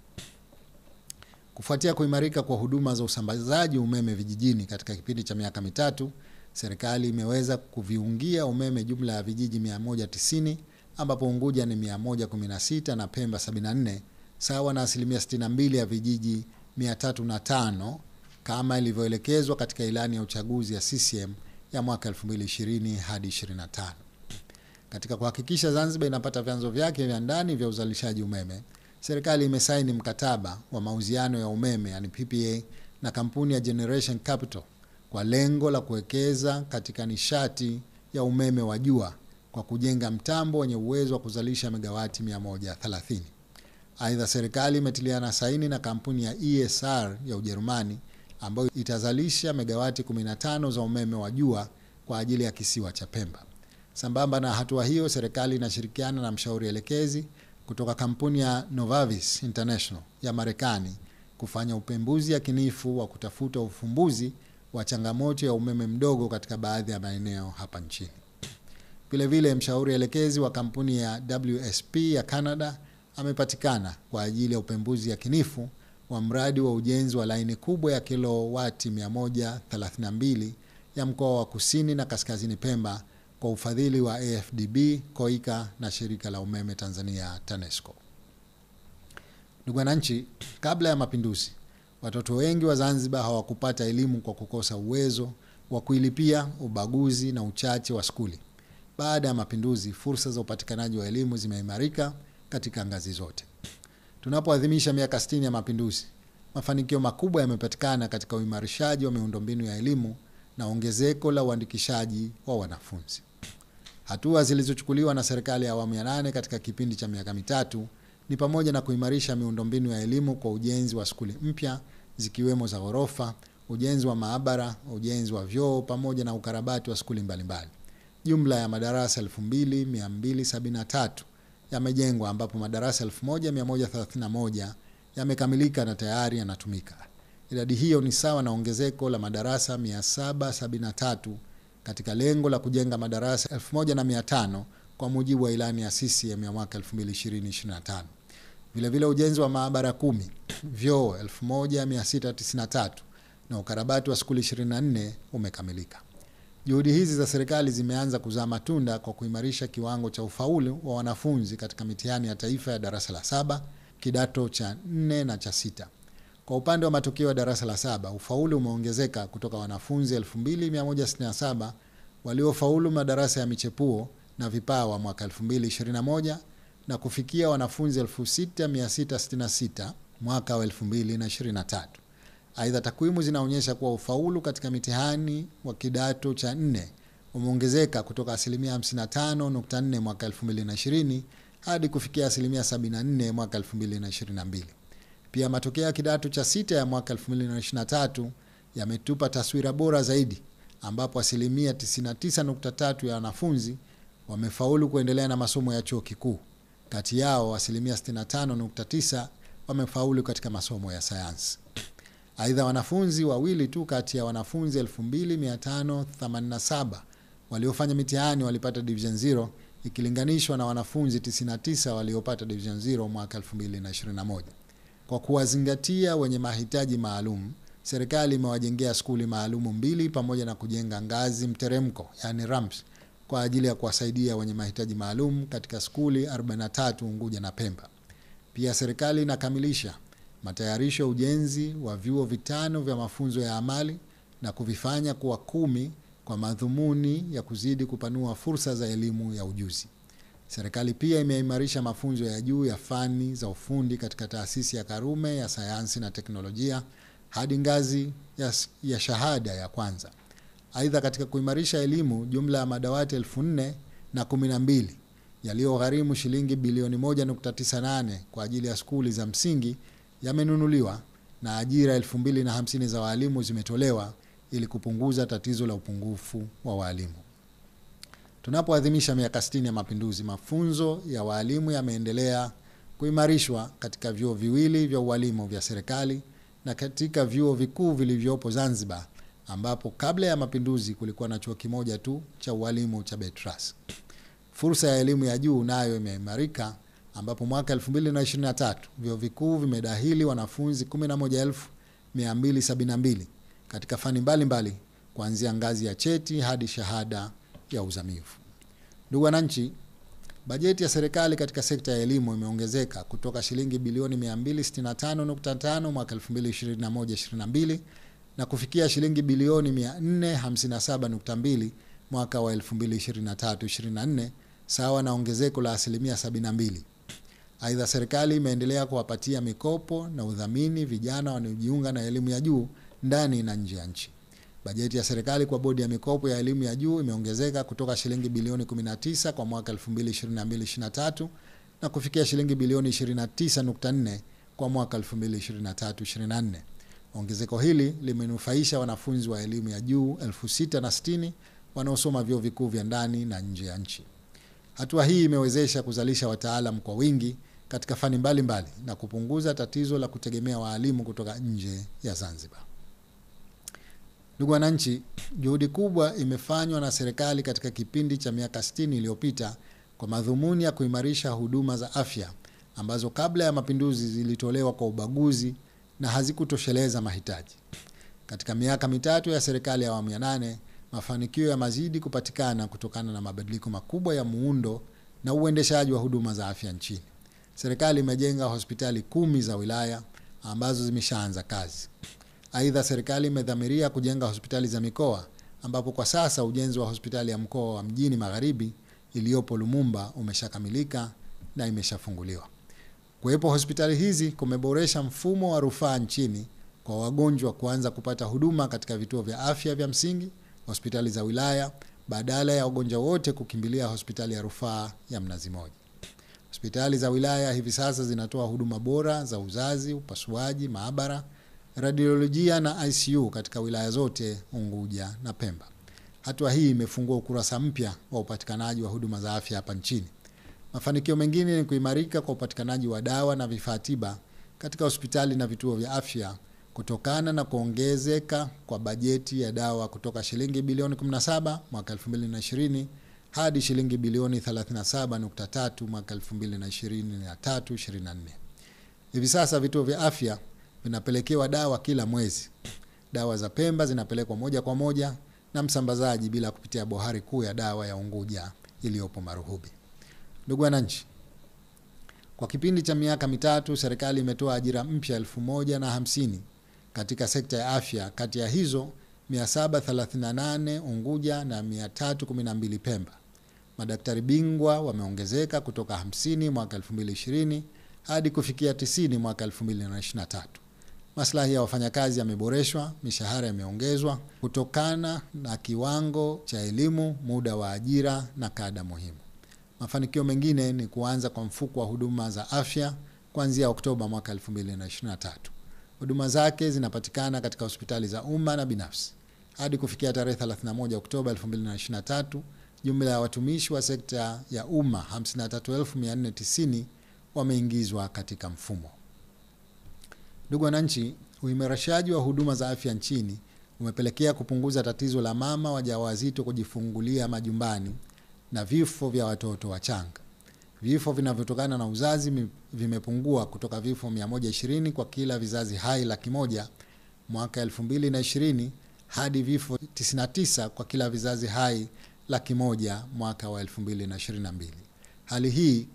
Kufuatia kuimarika kwa huduma za usambazaji umeme vijijini katika kipindi cha miaka mitatu, serikali imeweza kuviungia umeme jumla ya vijiji 190 ambapo Unguja ni 116 na Pemba 74 sawa na asilimia 62 ya vijiji 305 kama ilivyoelekezwa katika ilani ya uchaguzi ya CCM ya mwaka 2020 hadi 25. Katika kuhakikisha Zanzibar inapata vyanzo vyake vya ndani vya uzalishaji umeme, serikali imesaini mkataba wa mauziano ya umeme yani PPA na kampuni ya Generation Capital kwa lengo la kuwekeza katika nishati ya umeme wa jua kwa kujenga mtambo wenye uwezo wa kuzalisha megawati 130. Aidha, serikali imetiliana saini na kampuni ya ESR ya Ujerumani ambayo itazalisha megawati 15 za umeme wa jua kwa ajili ya kisiwa cha Pemba. Sambamba na hatua hiyo, serikali inashirikiana na mshauri elekezi kutoka kampuni ya Novavis International ya Marekani kufanya upembuzi yakinifu wa kutafuta ufumbuzi wa changamoto ya umeme mdogo katika baadhi ya maeneo hapa nchini. Vilevile, mshauri elekezi wa kampuni ya WSP ya Canada amepatikana kwa ajili ya upembuzi yakinifu wa mradi wa ujenzi wa laini kubwa ya kilowati 132 ya mkoa wa Kusini na Kaskazini Pemba kwa ufadhili wa AFDB, Koika na shirika la umeme Tanzania TANESCO. Ndugu wananchi, kabla ya mapinduzi, watoto wengi wa Zanzibar hawakupata elimu kwa kukosa uwezo wa kuilipia, ubaguzi na uchache wa skuli. Baada ya mapinduzi, fursa za upatikanaji wa elimu zimeimarika katika ngazi zote. Tunapoadhimisha miaka 60 ya mapinduzi, mafanikio makubwa yamepatikana katika uimarishaji wa miundombinu ya elimu na ongezeko la uandikishaji wa wanafunzi. Hatua zilizochukuliwa na serikali ya awamu ya nane katika kipindi cha miaka mitatu ni pamoja na kuimarisha miundombinu ya elimu kwa ujenzi wa skuli mpya zikiwemo za ghorofa, ujenzi wa maabara, ujenzi wa vyoo pamoja na ukarabati wa skuli mbalimbali. Jumla ya madarasa 2273 yamejengwa ambapo madarasa 1131 yamekamilika na tayari yanatumika. Idadi hiyo ni sawa na ongezeko la madarasa 773 katika lengo la kujenga madarasa 1500 kwa mujibu wa ilani ya CCM ya mwaka 2020-2025. Vilevile ujenzi wa maabara kumi, vyoo 1693 na ukarabati wa skuli 24 umekamilika. Juhudi hizi za serikali zimeanza kuzaa matunda kwa kuimarisha kiwango cha ufaulu wa wanafunzi katika mitihani ya taifa ya darasa la saba, kidato cha nne na cha sita. Kwa upande wa matokeo ya darasa la saba, ufaulu umeongezeka kutoka wanafunzi 2167 waliofaulu madarasa ya michepuo na vipawa mwaka 2021 na kufikia wanafunzi 6666 mwaka wa 2023. Aidha, takwimu zinaonyesha kuwa ufaulu katika mitihani wa kidato cha nne umeongezeka kutoka asilimia 55.4 mwaka 2020 hadi kufikia asilimia 74 mwaka 2022. Pia matokeo ya kidato cha sita ya mwaka 2023 yametupa taswira bora zaidi ambapo asilimia 99.3 ya wanafunzi wamefaulu kuendelea na masomo ya chuo kikuu. Kati yao asilimia 65.9 wamefaulu katika masomo ya sayansi. Aidha, wanafunzi wawili tu kati ya wanafunzi 2587 waliofanya mitihani walipata division 0 ikilinganishwa na wanafunzi 99 waliopata division 0 mwaka 2021. Kwa kuwazingatia wenye mahitaji maalum, serikali imewajengea skuli maalumu mbili pamoja na kujenga ngazi mteremko, yani ramps, kwa ajili ya kuwasaidia wenye mahitaji maalum katika skuli 43 Unguja na Pemba. Pia serikali inakamilisha matayarisho ya ujenzi wa vyuo vitano vya mafunzo ya amali na kuvifanya kuwa kumi kwa madhumuni ya kuzidi kupanua fursa za elimu ya ujuzi. Serikali pia imeimarisha mafunzo ya juu ya fani za ufundi katika taasisi ya Karume ya sayansi na teknolojia hadi ngazi ya, ya shahada ya kwanza. Aidha, katika kuimarisha elimu, jumla ya madawati elfu nne na kumi na mbili yaliyogharimu shilingi bilioni 1.98 kwa ajili ya skuli za msingi yamenunuliwa na ajira elfu mbili na hamsini za waalimu zimetolewa ili kupunguza tatizo la upungufu wa waalimu. Tunapoadhimisha miaka 60 ya mapinduzi, mafunzo ya waalimu yameendelea kuimarishwa katika vyuo viwili vya ualimu vya serikali na katika vyuo vikuu vilivyopo Zanzibar, ambapo kabla ya mapinduzi kulikuwa na chuo kimoja tu cha ualimu cha Betras. Fursa ya elimu ya juu nayo imeimarika ambapo mwaka 2023 vyuo vikuu vimedahili wanafunzi 11272 katika fani mbalimbali kuanzia ngazi ya cheti hadi shahada ya uzamivu. Ndugu wananchi, bajeti ya serikali katika sekta ya elimu imeongezeka kutoka shilingi bilioni 265.5 mwaka 2021-22 na kufikia shilingi bilioni 457.2 mwaka wa 2023-24 sawa na ongezeko la asilimia 72. Aidha, serikali imeendelea kuwapatia mikopo na udhamini vijana wanaojiunga na elimu ya juu ndani na nje ya nchi. Bajeti ya serikali kwa bodi ya mikopo ya elimu ya juu imeongezeka kutoka shilingi bilioni 19 kwa mwaka 2022/23 na kufikia shilingi bilioni 29.4 kwa mwaka 2023/24. Ongezeko hili limenufaisha wanafunzi wa elimu ya juu 6060 wanaosoma vyuo vikuu vya ndani na nje ya nchi. Hatua hii imewezesha kuzalisha wataalam kwa wingi katika fani mbalimbali mbali, na kupunguza tatizo la kutegemea waalimu kutoka nje ya Zanzibar. Ndugu wananchi, juhudi kubwa imefanywa na serikali katika kipindi cha miaka 60 iliyopita kwa madhumuni ya kuimarisha huduma za afya ambazo kabla ya mapinduzi zilitolewa kwa ubaguzi na hazikutosheleza mahitaji. Katika miaka mitatu ya serikali ya awamu ya nane, mafanikio yamezidi kupatikana kutokana na mabadiliko makubwa ya muundo na uendeshaji wa huduma za afya nchini. Serikali imejenga hospitali kumi za wilaya ambazo zimeshaanza kazi. Aidha, serikali imedhamiria kujenga hospitali za mikoa ambapo kwa sasa ujenzi wa hospitali ya mkoa wa Mjini Magharibi iliyopo Lumumba umeshakamilika na imeshafunguliwa. Kuwepo hospitali hizi kumeboresha mfumo wa rufaa nchini kwa wagonjwa kuanza kupata huduma katika vituo vya afya vya msingi, hospitali za wilaya, badala ya wagonjwa wote kukimbilia hospitali ya rufaa ya Mnazi Mmoja. Hospitali za wilaya hivi sasa zinatoa huduma bora za uzazi, upasuaji, maabara, radiolojia na ICU katika wilaya zote Unguja na Pemba. Hatua hii imefungua ukurasa mpya wa upatikanaji wa huduma za afya hapa nchini. Mafanikio mengine ni kuimarika kwa upatikanaji wa dawa na vifaa tiba katika hospitali na vituo vya afya kutokana na kuongezeka kwa bajeti ya dawa kutoka shilingi bilioni 17 mwaka 2020 hadi shilingi bilioni 37.3 mwaka 2023/24. Hivi sasa vituo vya afya vinapelekewa dawa kila mwezi. Dawa za Pemba zinapelekwa moja kwa moja na msambazaji bila kupitia bohari kuu ya dawa ya Unguja iliyopo Maruhubi. Ndugu wananchi, kwa kipindi cha miaka mitatu serikali imetoa ajira mpya elfu moja na hamsini katika sekta ya afya. Kati ya hizo 738 Unguja na 312 Pemba. Madaktari bingwa wameongezeka kutoka 50 mwaka 2020 hadi kufikia 90 mwaka 2023. Maslahi ya wafanyakazi yameboreshwa, mishahara yameongezwa kutokana na kiwango cha elimu, muda wa ajira na kada muhimu. Mafanikio mengine ni kuanza kwa mfuko wa huduma za afya kuanzia Oktoba mwaka 2023. Huduma zake zinapatikana katika hospitali za umma na binafsi. Hadi kufikia tarehe 31 Oktoba 2023, jumla ya watumishi wa sekta ya umma 53490 wameingizwa katika mfumo. Ndugu wananchi, uimarishaji wa huduma za afya nchini umepelekea kupunguza tatizo la mama wajawazito kujifungulia majumbani na vifo vya watoto wachanga. Vifo vinavyotokana na uzazi vimepungua kutoka vifo 120 kwa kila vizazi hai laki moja mwaka 2020 hadi vifo 99 kwa kila vizazi hai laki moja mwaka wa 2022. Hali hii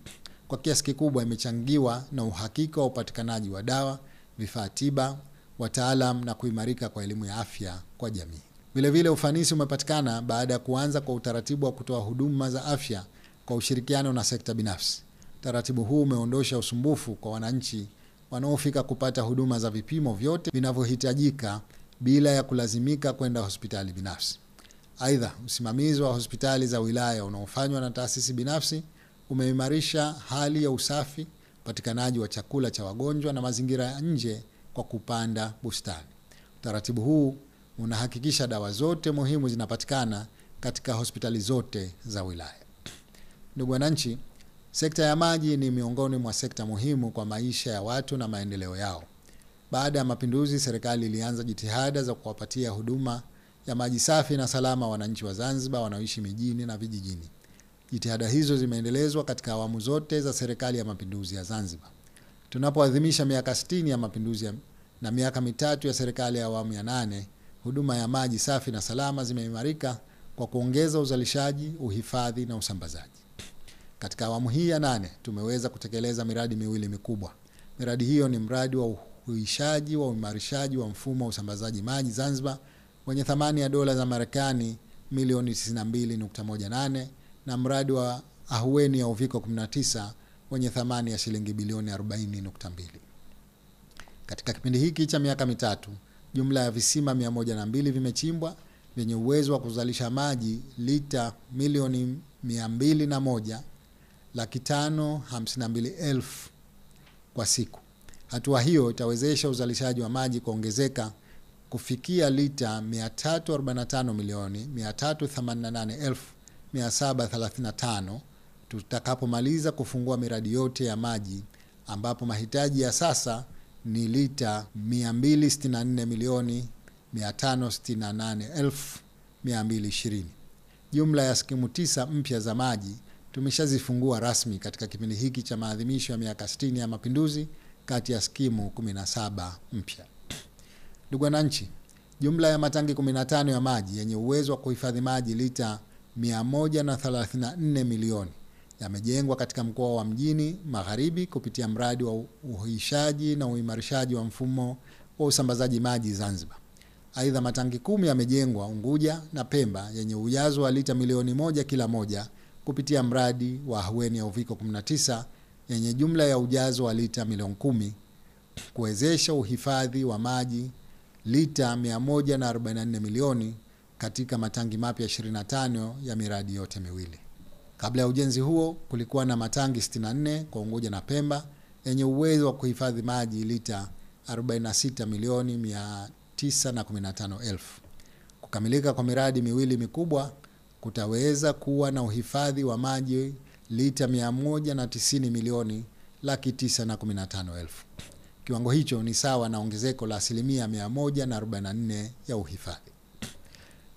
kwa kiasi kikubwa imechangiwa na uhakika wa upatikanaji wa dawa, vifaa tiba, wataalam na kuimarika kwa elimu ya afya kwa jamii. Vilevile, ufanisi umepatikana baada ya kuanza kwa utaratibu wa kutoa huduma za afya kwa ushirikiano na sekta binafsi. Utaratibu huu umeondosha usumbufu kwa wananchi wanaofika kupata huduma za vipimo vyote vinavyohitajika bila ya kulazimika kwenda hospitali binafsi. Aidha, usimamizi wa hospitali za wilaya unaofanywa na taasisi binafsi umeimarisha hali ya usafi, upatikanaji wa chakula cha wagonjwa na mazingira ya nje kwa kupanda bustani. Utaratibu huu unahakikisha dawa zote muhimu zinapatikana katika hospitali zote za wilaya. Ndugu wananchi, sekta ya maji ni miongoni mwa sekta muhimu kwa maisha ya watu na maendeleo yao. Baada ya mapinduzi, serikali ilianza jitihada za kuwapatia huduma ya maji safi na salama wananchi wa Zanzibar wanaoishi mijini na vijijini. Jitihada hizo zimeendelezwa katika awamu zote za serikali ya mapinduzi ya Zanzibar. Tunapoadhimisha miaka 60 ya mapinduzi na miaka mitatu ya serikali ya awamu ya nane, huduma ya maji safi na salama zimeimarika kwa kuongeza uzalishaji, uhifadhi na usambazaji. Katika awamu hii ya nane tumeweza kutekeleza miradi miwili mikubwa. Miradi hiyo ni mradi wa uhuishaji wa uimarishaji wa mfumo wa usambazaji maji Zanzibar wenye thamani ya dola za Marekani milioni 92.18 na mradi wa ahueni ya uviko 19 wenye thamani ya shilingi bilioni 40.2. Katika kipindi hiki cha miaka mitatu, jumla ya visima 102 vimechimbwa vyenye uwezo wa kuzalisha maji lita milioni 201 laki tano hamsini na mbili elfu kwa siku. Hatua hiyo itawezesha uzalishaji wa maji kuongezeka kufikia lita 345 milioni 388,735 tutakapomaliza kufungua miradi yote ya maji ambapo mahitaji ya sasa ni lita 264 milioni 568,220. Jumla ya skimu tisa mpya za maji tumeshazifungua rasmi katika kipindi hiki cha maadhimisho ya miaka 60 ya mapinduzi kati ya skimu 17 mpya. Ndugu wananchi, jumla ya matangi 15 ya maji yenye uwezo wa kuhifadhi maji lita 134 milioni yamejengwa katika mkoa wa Mjini Magharibi kupitia mradi wa uhuishaji na uimarishaji wa mfumo wa usambazaji maji Zanzibar. Aidha, matangi kumi yamejengwa Unguja na Pemba yenye ujazo wa lita milioni moja kila moja kupitia mradi wa ahueni ya uviko 19 yenye jumla ya ujazo wa lita milioni kumi kuwezesha uhifadhi wa maji lita 144 milioni katika matangi mapya 25 ya miradi yote miwili. Kabla ya ujenzi huo kulikuwa na matangi 64 kwa Unguja na Pemba yenye uwezo wa kuhifadhi maji lita 46 milioni 915 elfu. Kukamilika kwa miradi miwili mikubwa kutaweza kuwa na uhifadhi wa maji lita 190 milioni laki tisa na 15 elfu. Kiwango hicho ni sawa na ongezeko la asilimia 144 ya uhifadhi.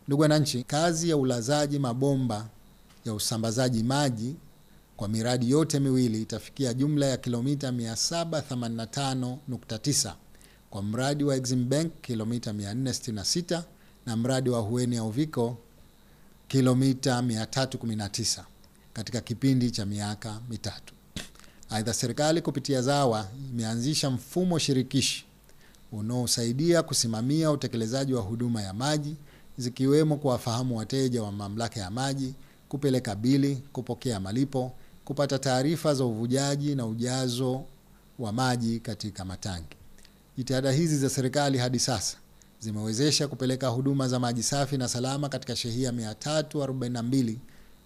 Ndugu wananchi, kazi ya ulazaji mabomba ya usambazaji maji kwa miradi yote miwili itafikia jumla ya kilomita 785.9 kwa mradi wa Exim Bank kilomita 466 na mradi wa Hueni ya Uviko kilomita 319 katika kipindi cha miaka mitatu. Aidha, serikali kupitia ZAWA imeanzisha mfumo shirikishi unaosaidia kusimamia utekelezaji wa huduma ya maji zikiwemo kuwafahamu wateja wa mamlaka ya maji, kupeleka bili, kupokea malipo, kupata taarifa za uvujaji na ujazo wa maji katika matangi. Jitihada hizi za serikali hadi sasa zimewezesha kupeleka huduma za maji safi na salama katika shehia 342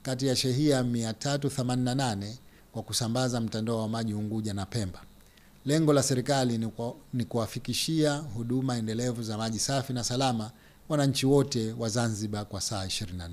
kati ya shehia 388 kwa kusambaza mtandao wa maji Unguja na Pemba. Lengo la serikali ni, ni kuwafikishia huduma endelevu za maji safi na salama wananchi wote wa Zanzibar kwa saa 24.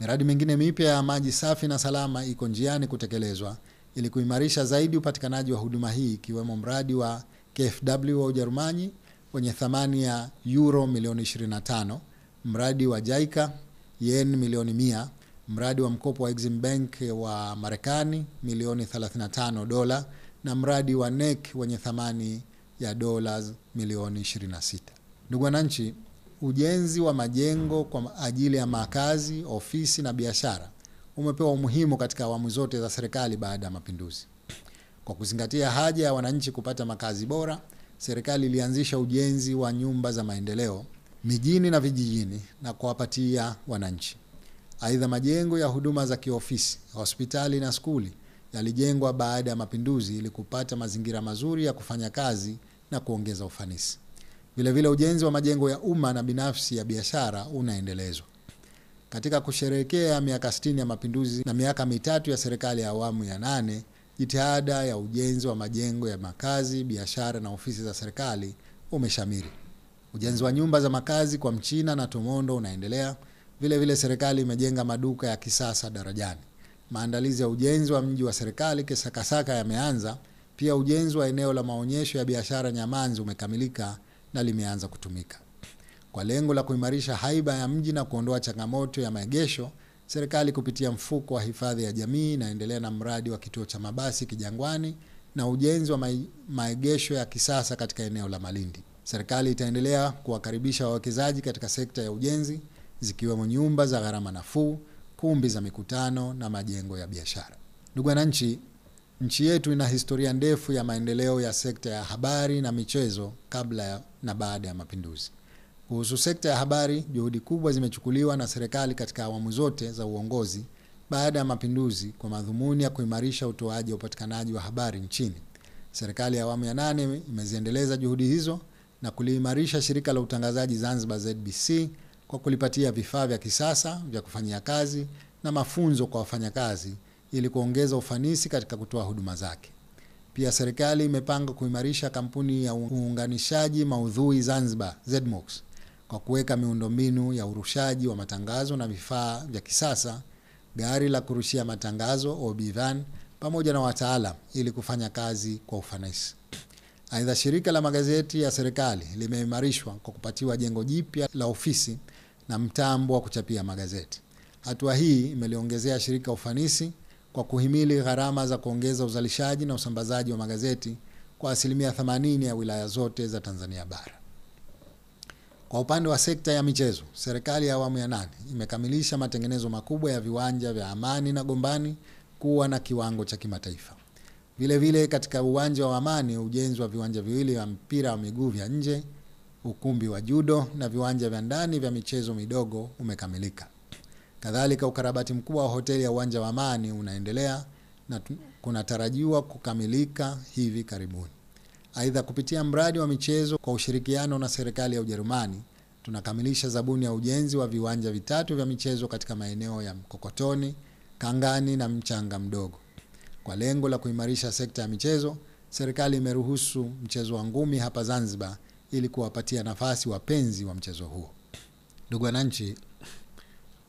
Miradi mingine mipya ya maji safi na salama iko njiani kutekelezwa ili kuimarisha zaidi upatikanaji wa huduma hii ikiwemo mradi wa KfW wa Ujerumani wenye thamani ya euro milioni 25, mradi wa JICA yen milioni 100, mradi wa mkopo wa Exim Bank wa Marekani milioni 35 dola na mradi wa NEC wenye thamani ya dola milioni 26. Ndugu wananchi, ujenzi wa majengo kwa ajili ya makazi, ofisi na biashara umepewa umuhimu katika awamu zote za serikali baada ya mapinduzi. Kwa kuzingatia haja ya wananchi kupata makazi bora, serikali ilianzisha ujenzi wa nyumba za maendeleo mijini na vijijini na kuwapatia wananchi. Aidha, majengo ya huduma za kiofisi, hospitali na skuli yalijengwa baada ya mapinduzi ili kupata mazingira mazuri ya kufanya kazi na kuongeza ufanisi. Vilevile, ujenzi wa majengo ya umma na binafsi ya biashara unaendelezwa. Katika kusherehekea miaka 60 ya mapinduzi na miaka mitatu ya serikali ya awamu ya nane, jitihada ya ujenzi wa majengo ya makazi, biashara na ofisi za serikali umeshamiri. Ujenzi wa nyumba za makazi kwa Mchina na Tomondo unaendelea. Vile vile serikali imejenga maduka ya kisasa Darajani. Maandalizi ya ujenzi wa mji wa serikali Kisakasaka yameanza. Pia ujenzi wa eneo la maonyesho ya biashara Nyamanzi umekamilika na limeanza kutumika. Kwa lengo la kuimarisha haiba ya mji na kuondoa changamoto ya maegesho, serikali kupitia mfuko wa hifadhi ya jamii inaendelea na mradi wa kituo cha mabasi Kijangwani na ujenzi wa maegesho ya kisasa katika eneo la Malindi. Serikali itaendelea kuwakaribisha wawekezaji katika sekta ya ujenzi zikiwemo nyumba za gharama nafuu, kumbi za mikutano na majengo ya biashara. Ndugu wananchi, nchi yetu ina historia ndefu ya maendeleo ya sekta ya habari na michezo kabla ya na baada ya mapinduzi. Kuhusu sekta ya habari, juhudi kubwa zimechukuliwa na serikali katika awamu zote za uongozi baada ya mapinduzi kwa madhumuni ya kuimarisha utoaji wa upatikanaji wa habari nchini. Serikali ya awamu ya nane imeziendeleza juhudi hizo na kuliimarisha shirika la utangazaji Zanzibar ZBC kwa kulipatia vifaa vya kisasa vya kufanyia kazi na mafunzo kwa wafanyakazi ili kuongeza ufanisi katika kutoa huduma zake. Pia serikali imepanga kuimarisha kampuni ya uunganishaji maudhui Zanzibar ZMOX kwa kuweka miundombinu ya urushaji wa matangazo na vifaa vya kisasa, gari la kurushia matangazo OB van pamoja na wataalam ili kufanya kazi kwa ufanisi. Aidha, shirika la magazeti ya serikali limeimarishwa kwa kupatiwa jengo jipya la ofisi na mtambo wa kuchapia magazeti. Hatua hii imeliongezea shirika ufanisi kwa kuhimili gharama za kuongeza uzalishaji na usambazaji wa magazeti kwa asilimia 80 ya wilaya zote za Tanzania bara. Kwa upande wa sekta ya michezo, serikali ya awamu ya nane imekamilisha matengenezo makubwa ya viwanja vya Amani na Gombani kuwa na kiwango cha kimataifa. Vile vile katika uwanja wa Amani, ujenzi wa viwanja viwili vya mpira wa miguu vya nje, ukumbi wa judo na viwanja vya ndani vya michezo midogo umekamilika. Kadhalika, ukarabati mkubwa wa hoteli ya uwanja wa Amani unaendelea na kunatarajiwa kukamilika hivi karibuni. Aidha, kupitia mradi wa michezo kwa ushirikiano na serikali ya Ujerumani, tunakamilisha zabuni ya ujenzi wa viwanja vitatu vya michezo katika maeneo ya Mkokotoni, Kangani na Mchanga Mdogo. Kwa lengo la kuimarisha sekta ya michezo, serikali imeruhusu mchezo wa ngumi hapa Zanzibar ili kuwapatia nafasi wapenzi wa mchezo huo. Ndugu wananchi,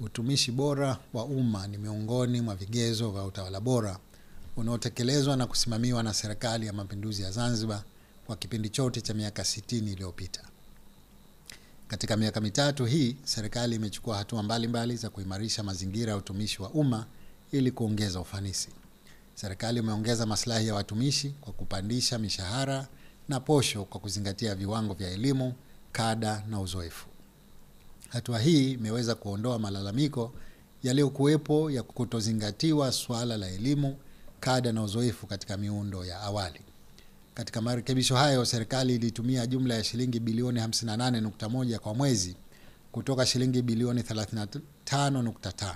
utumishi bora wa umma ni miongoni mwa vigezo vya utawala bora unaotekelezwa na kusimamiwa na Serikali ya Mapinduzi ya Zanzibar kwa kipindi chote cha miaka 60 iliyopita. Katika miaka mitatu hii, serikali imechukua hatua mbalimbali za kuimarisha mazingira ya utumishi wa umma ili kuongeza ufanisi. Serikali imeongeza maslahi ya watumishi kwa kupandisha mishahara na posho kwa kuzingatia viwango vya elimu, kada na uzoefu. Hatua hii imeweza kuondoa malalamiko yaliyokuwepo ya kutozingatiwa swala la elimu, kada na uzoefu katika miundo ya awali. Katika marekebisho hayo, serikali ilitumia jumla ya shilingi bilioni 58.1 kwa mwezi kutoka shilingi bilioni 35.5.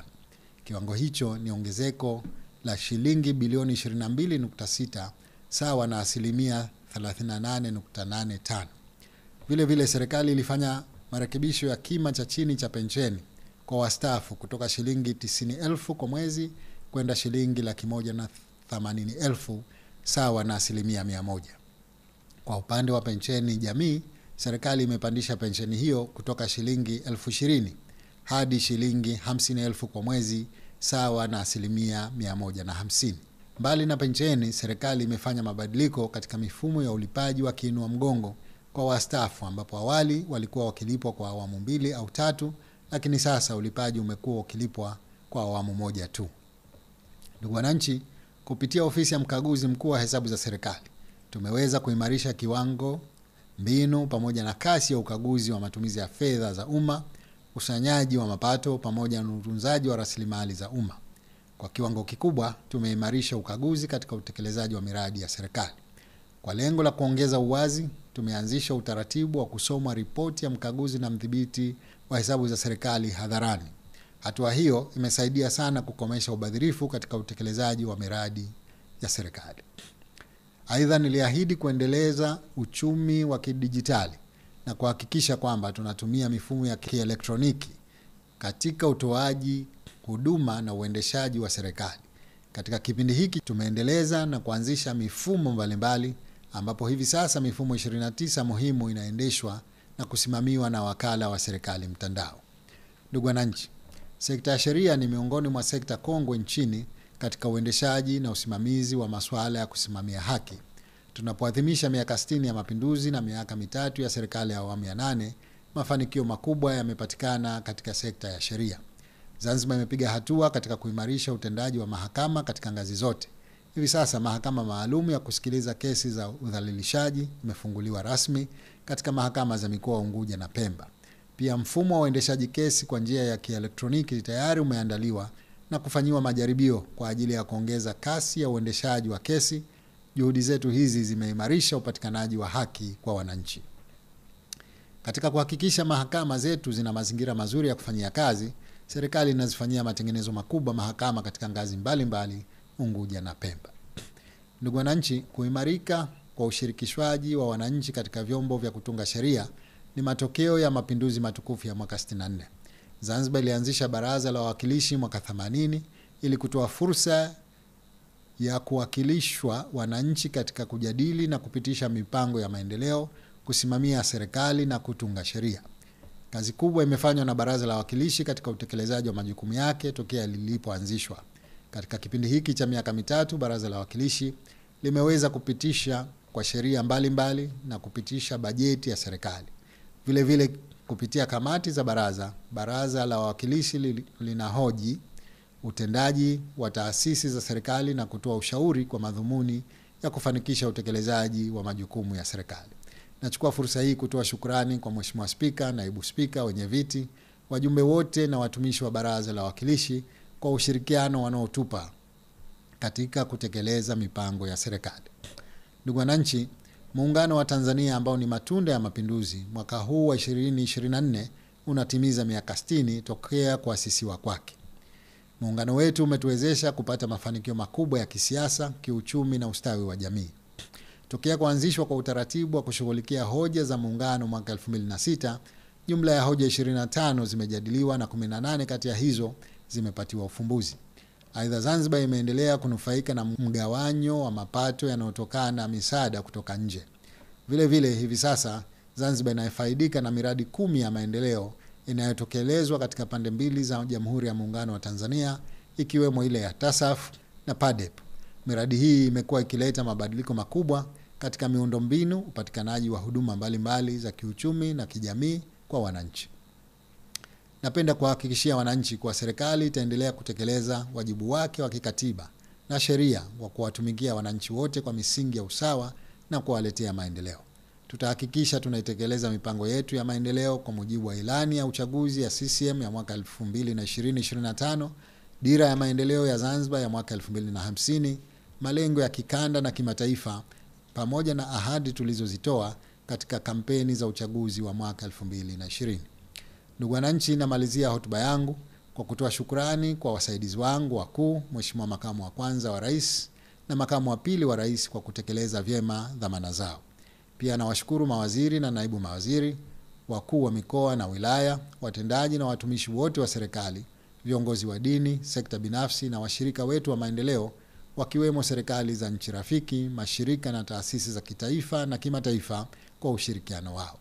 Kiwango hicho ni ongezeko la shilingi bilioni 22.6 sawa na asilimia 38.85. Vile vile serikali ilifanya marekebisho ya kima cha chini cha pensheni kwa wastaafu kutoka shilingi tisini elfu kwa mwezi kwenda shilingi laki moja na themanini elfu sawa na asilimia mia moja. Kwa upande wa pensheni jamii, serikali imepandisha pensheni hiyo kutoka shilingi elfu ishirini hadi shilingi hamsini elfu kwa mwezi sawa na asilimia mia moja na hamsini. Mbali na pensheni, serikali imefanya mabadiliko katika mifumo ya ulipaji wa kiinua mgongo kwa wastaafu, ambapo awali walikuwa wakilipwa kwa awamu mbili au tatu, lakini sasa ulipaji umekuwa ukilipwa kwa awamu moja tu. Ndugu wananchi, kupitia ofisi ya mkaguzi mkuu wa hesabu za serikali tumeweza kuimarisha kiwango, mbinu pamoja na kasi ya ukaguzi wa matumizi ya fedha za umma, ukusanyaji wa mapato pamoja na utunzaji wa rasilimali za umma. Kwa kiwango kikubwa tumeimarisha ukaguzi katika utekelezaji wa miradi ya serikali. Kwa lengo la kuongeza uwazi, tumeanzisha utaratibu wa kusomwa ripoti ya mkaguzi na mdhibiti wa hesabu za serikali hadharani. Hatua hiyo imesaidia sana kukomesha ubadhirifu katika utekelezaji wa miradi ya serikali. Aidha, niliahidi kuendeleza uchumi wa kidijitali na kuhakikisha kwamba tunatumia mifumo ya kielektroniki katika utoaji huduma na uendeshaji wa serikali. Katika kipindi hiki tumeendeleza na kuanzisha mifumo mbalimbali ambapo hivi sasa mifumo 29 muhimu inaendeshwa na kusimamiwa na wakala wa serikali mtandao. Ndugu wananchi, sekta ya sheria ni miongoni mwa sekta kongwe nchini katika uendeshaji na usimamizi wa masuala ya kusimamia haki. Tunapoadhimisha miaka 60 ya mapinduzi na miaka mitatu ya serikali ya awamu ya nane, mafanikio makubwa yamepatikana katika sekta ya sheria. Zanzibar imepiga hatua katika kuimarisha utendaji wa mahakama katika ngazi zote. Hivi sasa mahakama maalum ya kusikiliza kesi za udhalilishaji imefunguliwa rasmi katika mahakama za mikoa Unguja na Pemba. Pia mfumo wa uendeshaji kesi kwa njia ya kielektroniki tayari umeandaliwa na kufanyiwa majaribio kwa ajili ya kuongeza kasi ya uendeshaji wa kesi. Juhudi zetu hizi zimeimarisha upatikanaji wa haki kwa wananchi. Katika kuhakikisha mahakama zetu zina mazingira mazuri ya kufanyia kazi, serikali inazifanyia matengenezo makubwa mahakama katika ngazi mbalimbali mbali, Unguja na Pemba. Ndugu wananchi, kuimarika kwa ushirikishwaji wa wananchi katika vyombo vya kutunga sheria ni matokeo ya mapinduzi matukufu ya mwaka 64. Zanzibar ilianzisha baraza la wawakilishi mwaka 80 ili kutoa fursa ya kuwakilishwa wananchi katika kujadili na kupitisha mipango ya maendeleo, kusimamia serikali na kutunga sheria. Kazi kubwa imefanywa na baraza la wawakilishi katika utekelezaji wa majukumu yake tokea lilipoanzishwa. Katika kipindi hiki cha miaka mitatu, baraza la wawakilishi limeweza kupitisha kwa sheria mbalimbali na kupitisha bajeti ya serikali. Vile vile kupitia kamati za baraza, baraza la wawakilishi linahoji utendaji wa taasisi za serikali na kutoa ushauri kwa madhumuni ya kufanikisha utekelezaji wa majukumu ya serikali. Nachukua fursa hii kutoa shukrani kwa Mheshimiwa Spika, naibu spika, wenye viti, wajumbe wote na watumishi wa baraza la wawakilishi kwa ushirikiano wanaotupa katika kutekeleza mipango ya serikali. Ndugu wananchi, Muungano wa Tanzania ambao ni matunda ya mapinduzi, mwaka huu wa 2024 unatimiza miaka 60 tokea kuasisiwa kwake. Muungano wetu umetuwezesha kupata mafanikio makubwa ya kisiasa, kiuchumi na ustawi wa jamii. Tokea kuanzishwa kwa utaratibu wa kushughulikia hoja za muungano mwaka 2006, jumla ya hoja 25 zimejadiliwa na 18 kati ya hizo zimepatiwa ufumbuzi. Aidha, Zanzibar imeendelea kunufaika na mgawanyo wa mapato yanayotokana na misaada kutoka nje. Vilevile vile hivi sasa Zanzibar inafaidika na miradi kumi ya maendeleo inayotekelezwa katika pande mbili za Jamhuri ya Muungano wa Tanzania ikiwemo ile ya TASAF na PADEP. Miradi hii imekuwa ikileta mabadiliko makubwa katika miundombinu, upatikanaji wa huduma mbalimbali mbali za kiuchumi na kijamii kwa wananchi. Napenda kuwahakikishia wananchi kuwa serikali itaendelea kutekeleza wajibu wake wa kikatiba na sheria wa kuwatumikia wananchi wote kwa misingi ya usawa na kuwaletea maendeleo. Tutahakikisha tunaitekeleza mipango yetu ya maendeleo kwa mujibu wa ilani ya uchaguzi ya CCM ya mwaka 2020-2025, dira ya maendeleo ya Zanzibar ya mwaka 2050, malengo ya kikanda na kimataifa, pamoja na ahadi tulizozitoa katika kampeni za uchaguzi wa mwaka 2020. Ndugu wananchi, namalizia hotuba yangu kwa kutoa shukrani kwa wasaidizi wangu wakuu, Mheshimiwa Makamu wa Kwanza wa Rais na makamu wa pili wa rais kwa kutekeleza vyema dhamana zao. Pia nawashukuru mawaziri na naibu mawaziri, wakuu wa mikoa na wilaya, watendaji na watumishi wote wa serikali, viongozi wa dini, sekta binafsi na washirika wetu wa maendeleo wakiwemo serikali za nchi rafiki, mashirika na taasisi za kitaifa na kimataifa kwa ushirikiano wao.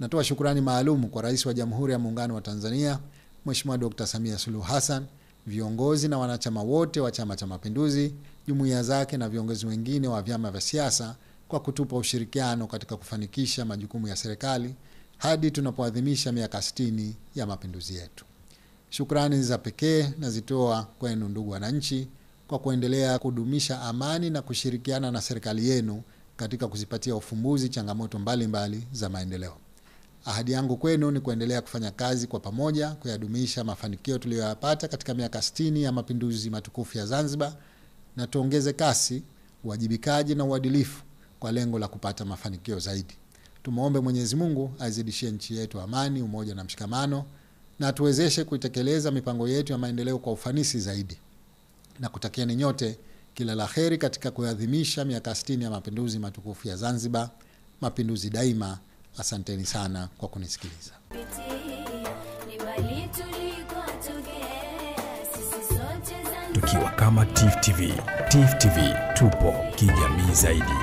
Natoa shukrani maalum kwa Rais wa Jamhuri ya Muungano wa Tanzania Mheshimiwa Dr. Samia Suluhu Hassan, viongozi na wanachama wote wa Chama cha Mapinduzi, jumuiya zake na viongozi wengine wa vyama vya siasa kwa kutupa ushirikiano katika kufanikisha majukumu ya serikali hadi tunapoadhimisha miaka 60 ya mapinduzi yetu. Shukrani za pekee nazitoa kwenu ndugu wananchi kwa kuendelea kudumisha amani na kushirikiana na serikali yenu katika kuzipatia ufumbuzi changamoto mbalimbali mbali za maendeleo. Ahadi yangu kwenu ni kuendelea kufanya kazi kwa pamoja kuyadumisha mafanikio tuliyoyapata katika miaka 60 ya mapinduzi matukufu ya Zanzibar, na tuongeze kasi, uwajibikaji na uadilifu kwa lengo la kupata mafanikio zaidi. Tumwombe Mwenyezi Mungu aizidishie nchi yetu amani, umoja na mshikamano, na tuwezeshe kuitekeleza mipango yetu ya maendeleo kwa ufanisi zaidi, na kutakieni nyote kila la heri katika kuadhimisha miaka 60 ya mapinduzi matukufu ya Zanzibar. Mapinduzi daima. Asanteni sana kwa kunisikiliza. Tukiwa kama TIFF TV, TIFF TV tupo kijamii zaidi.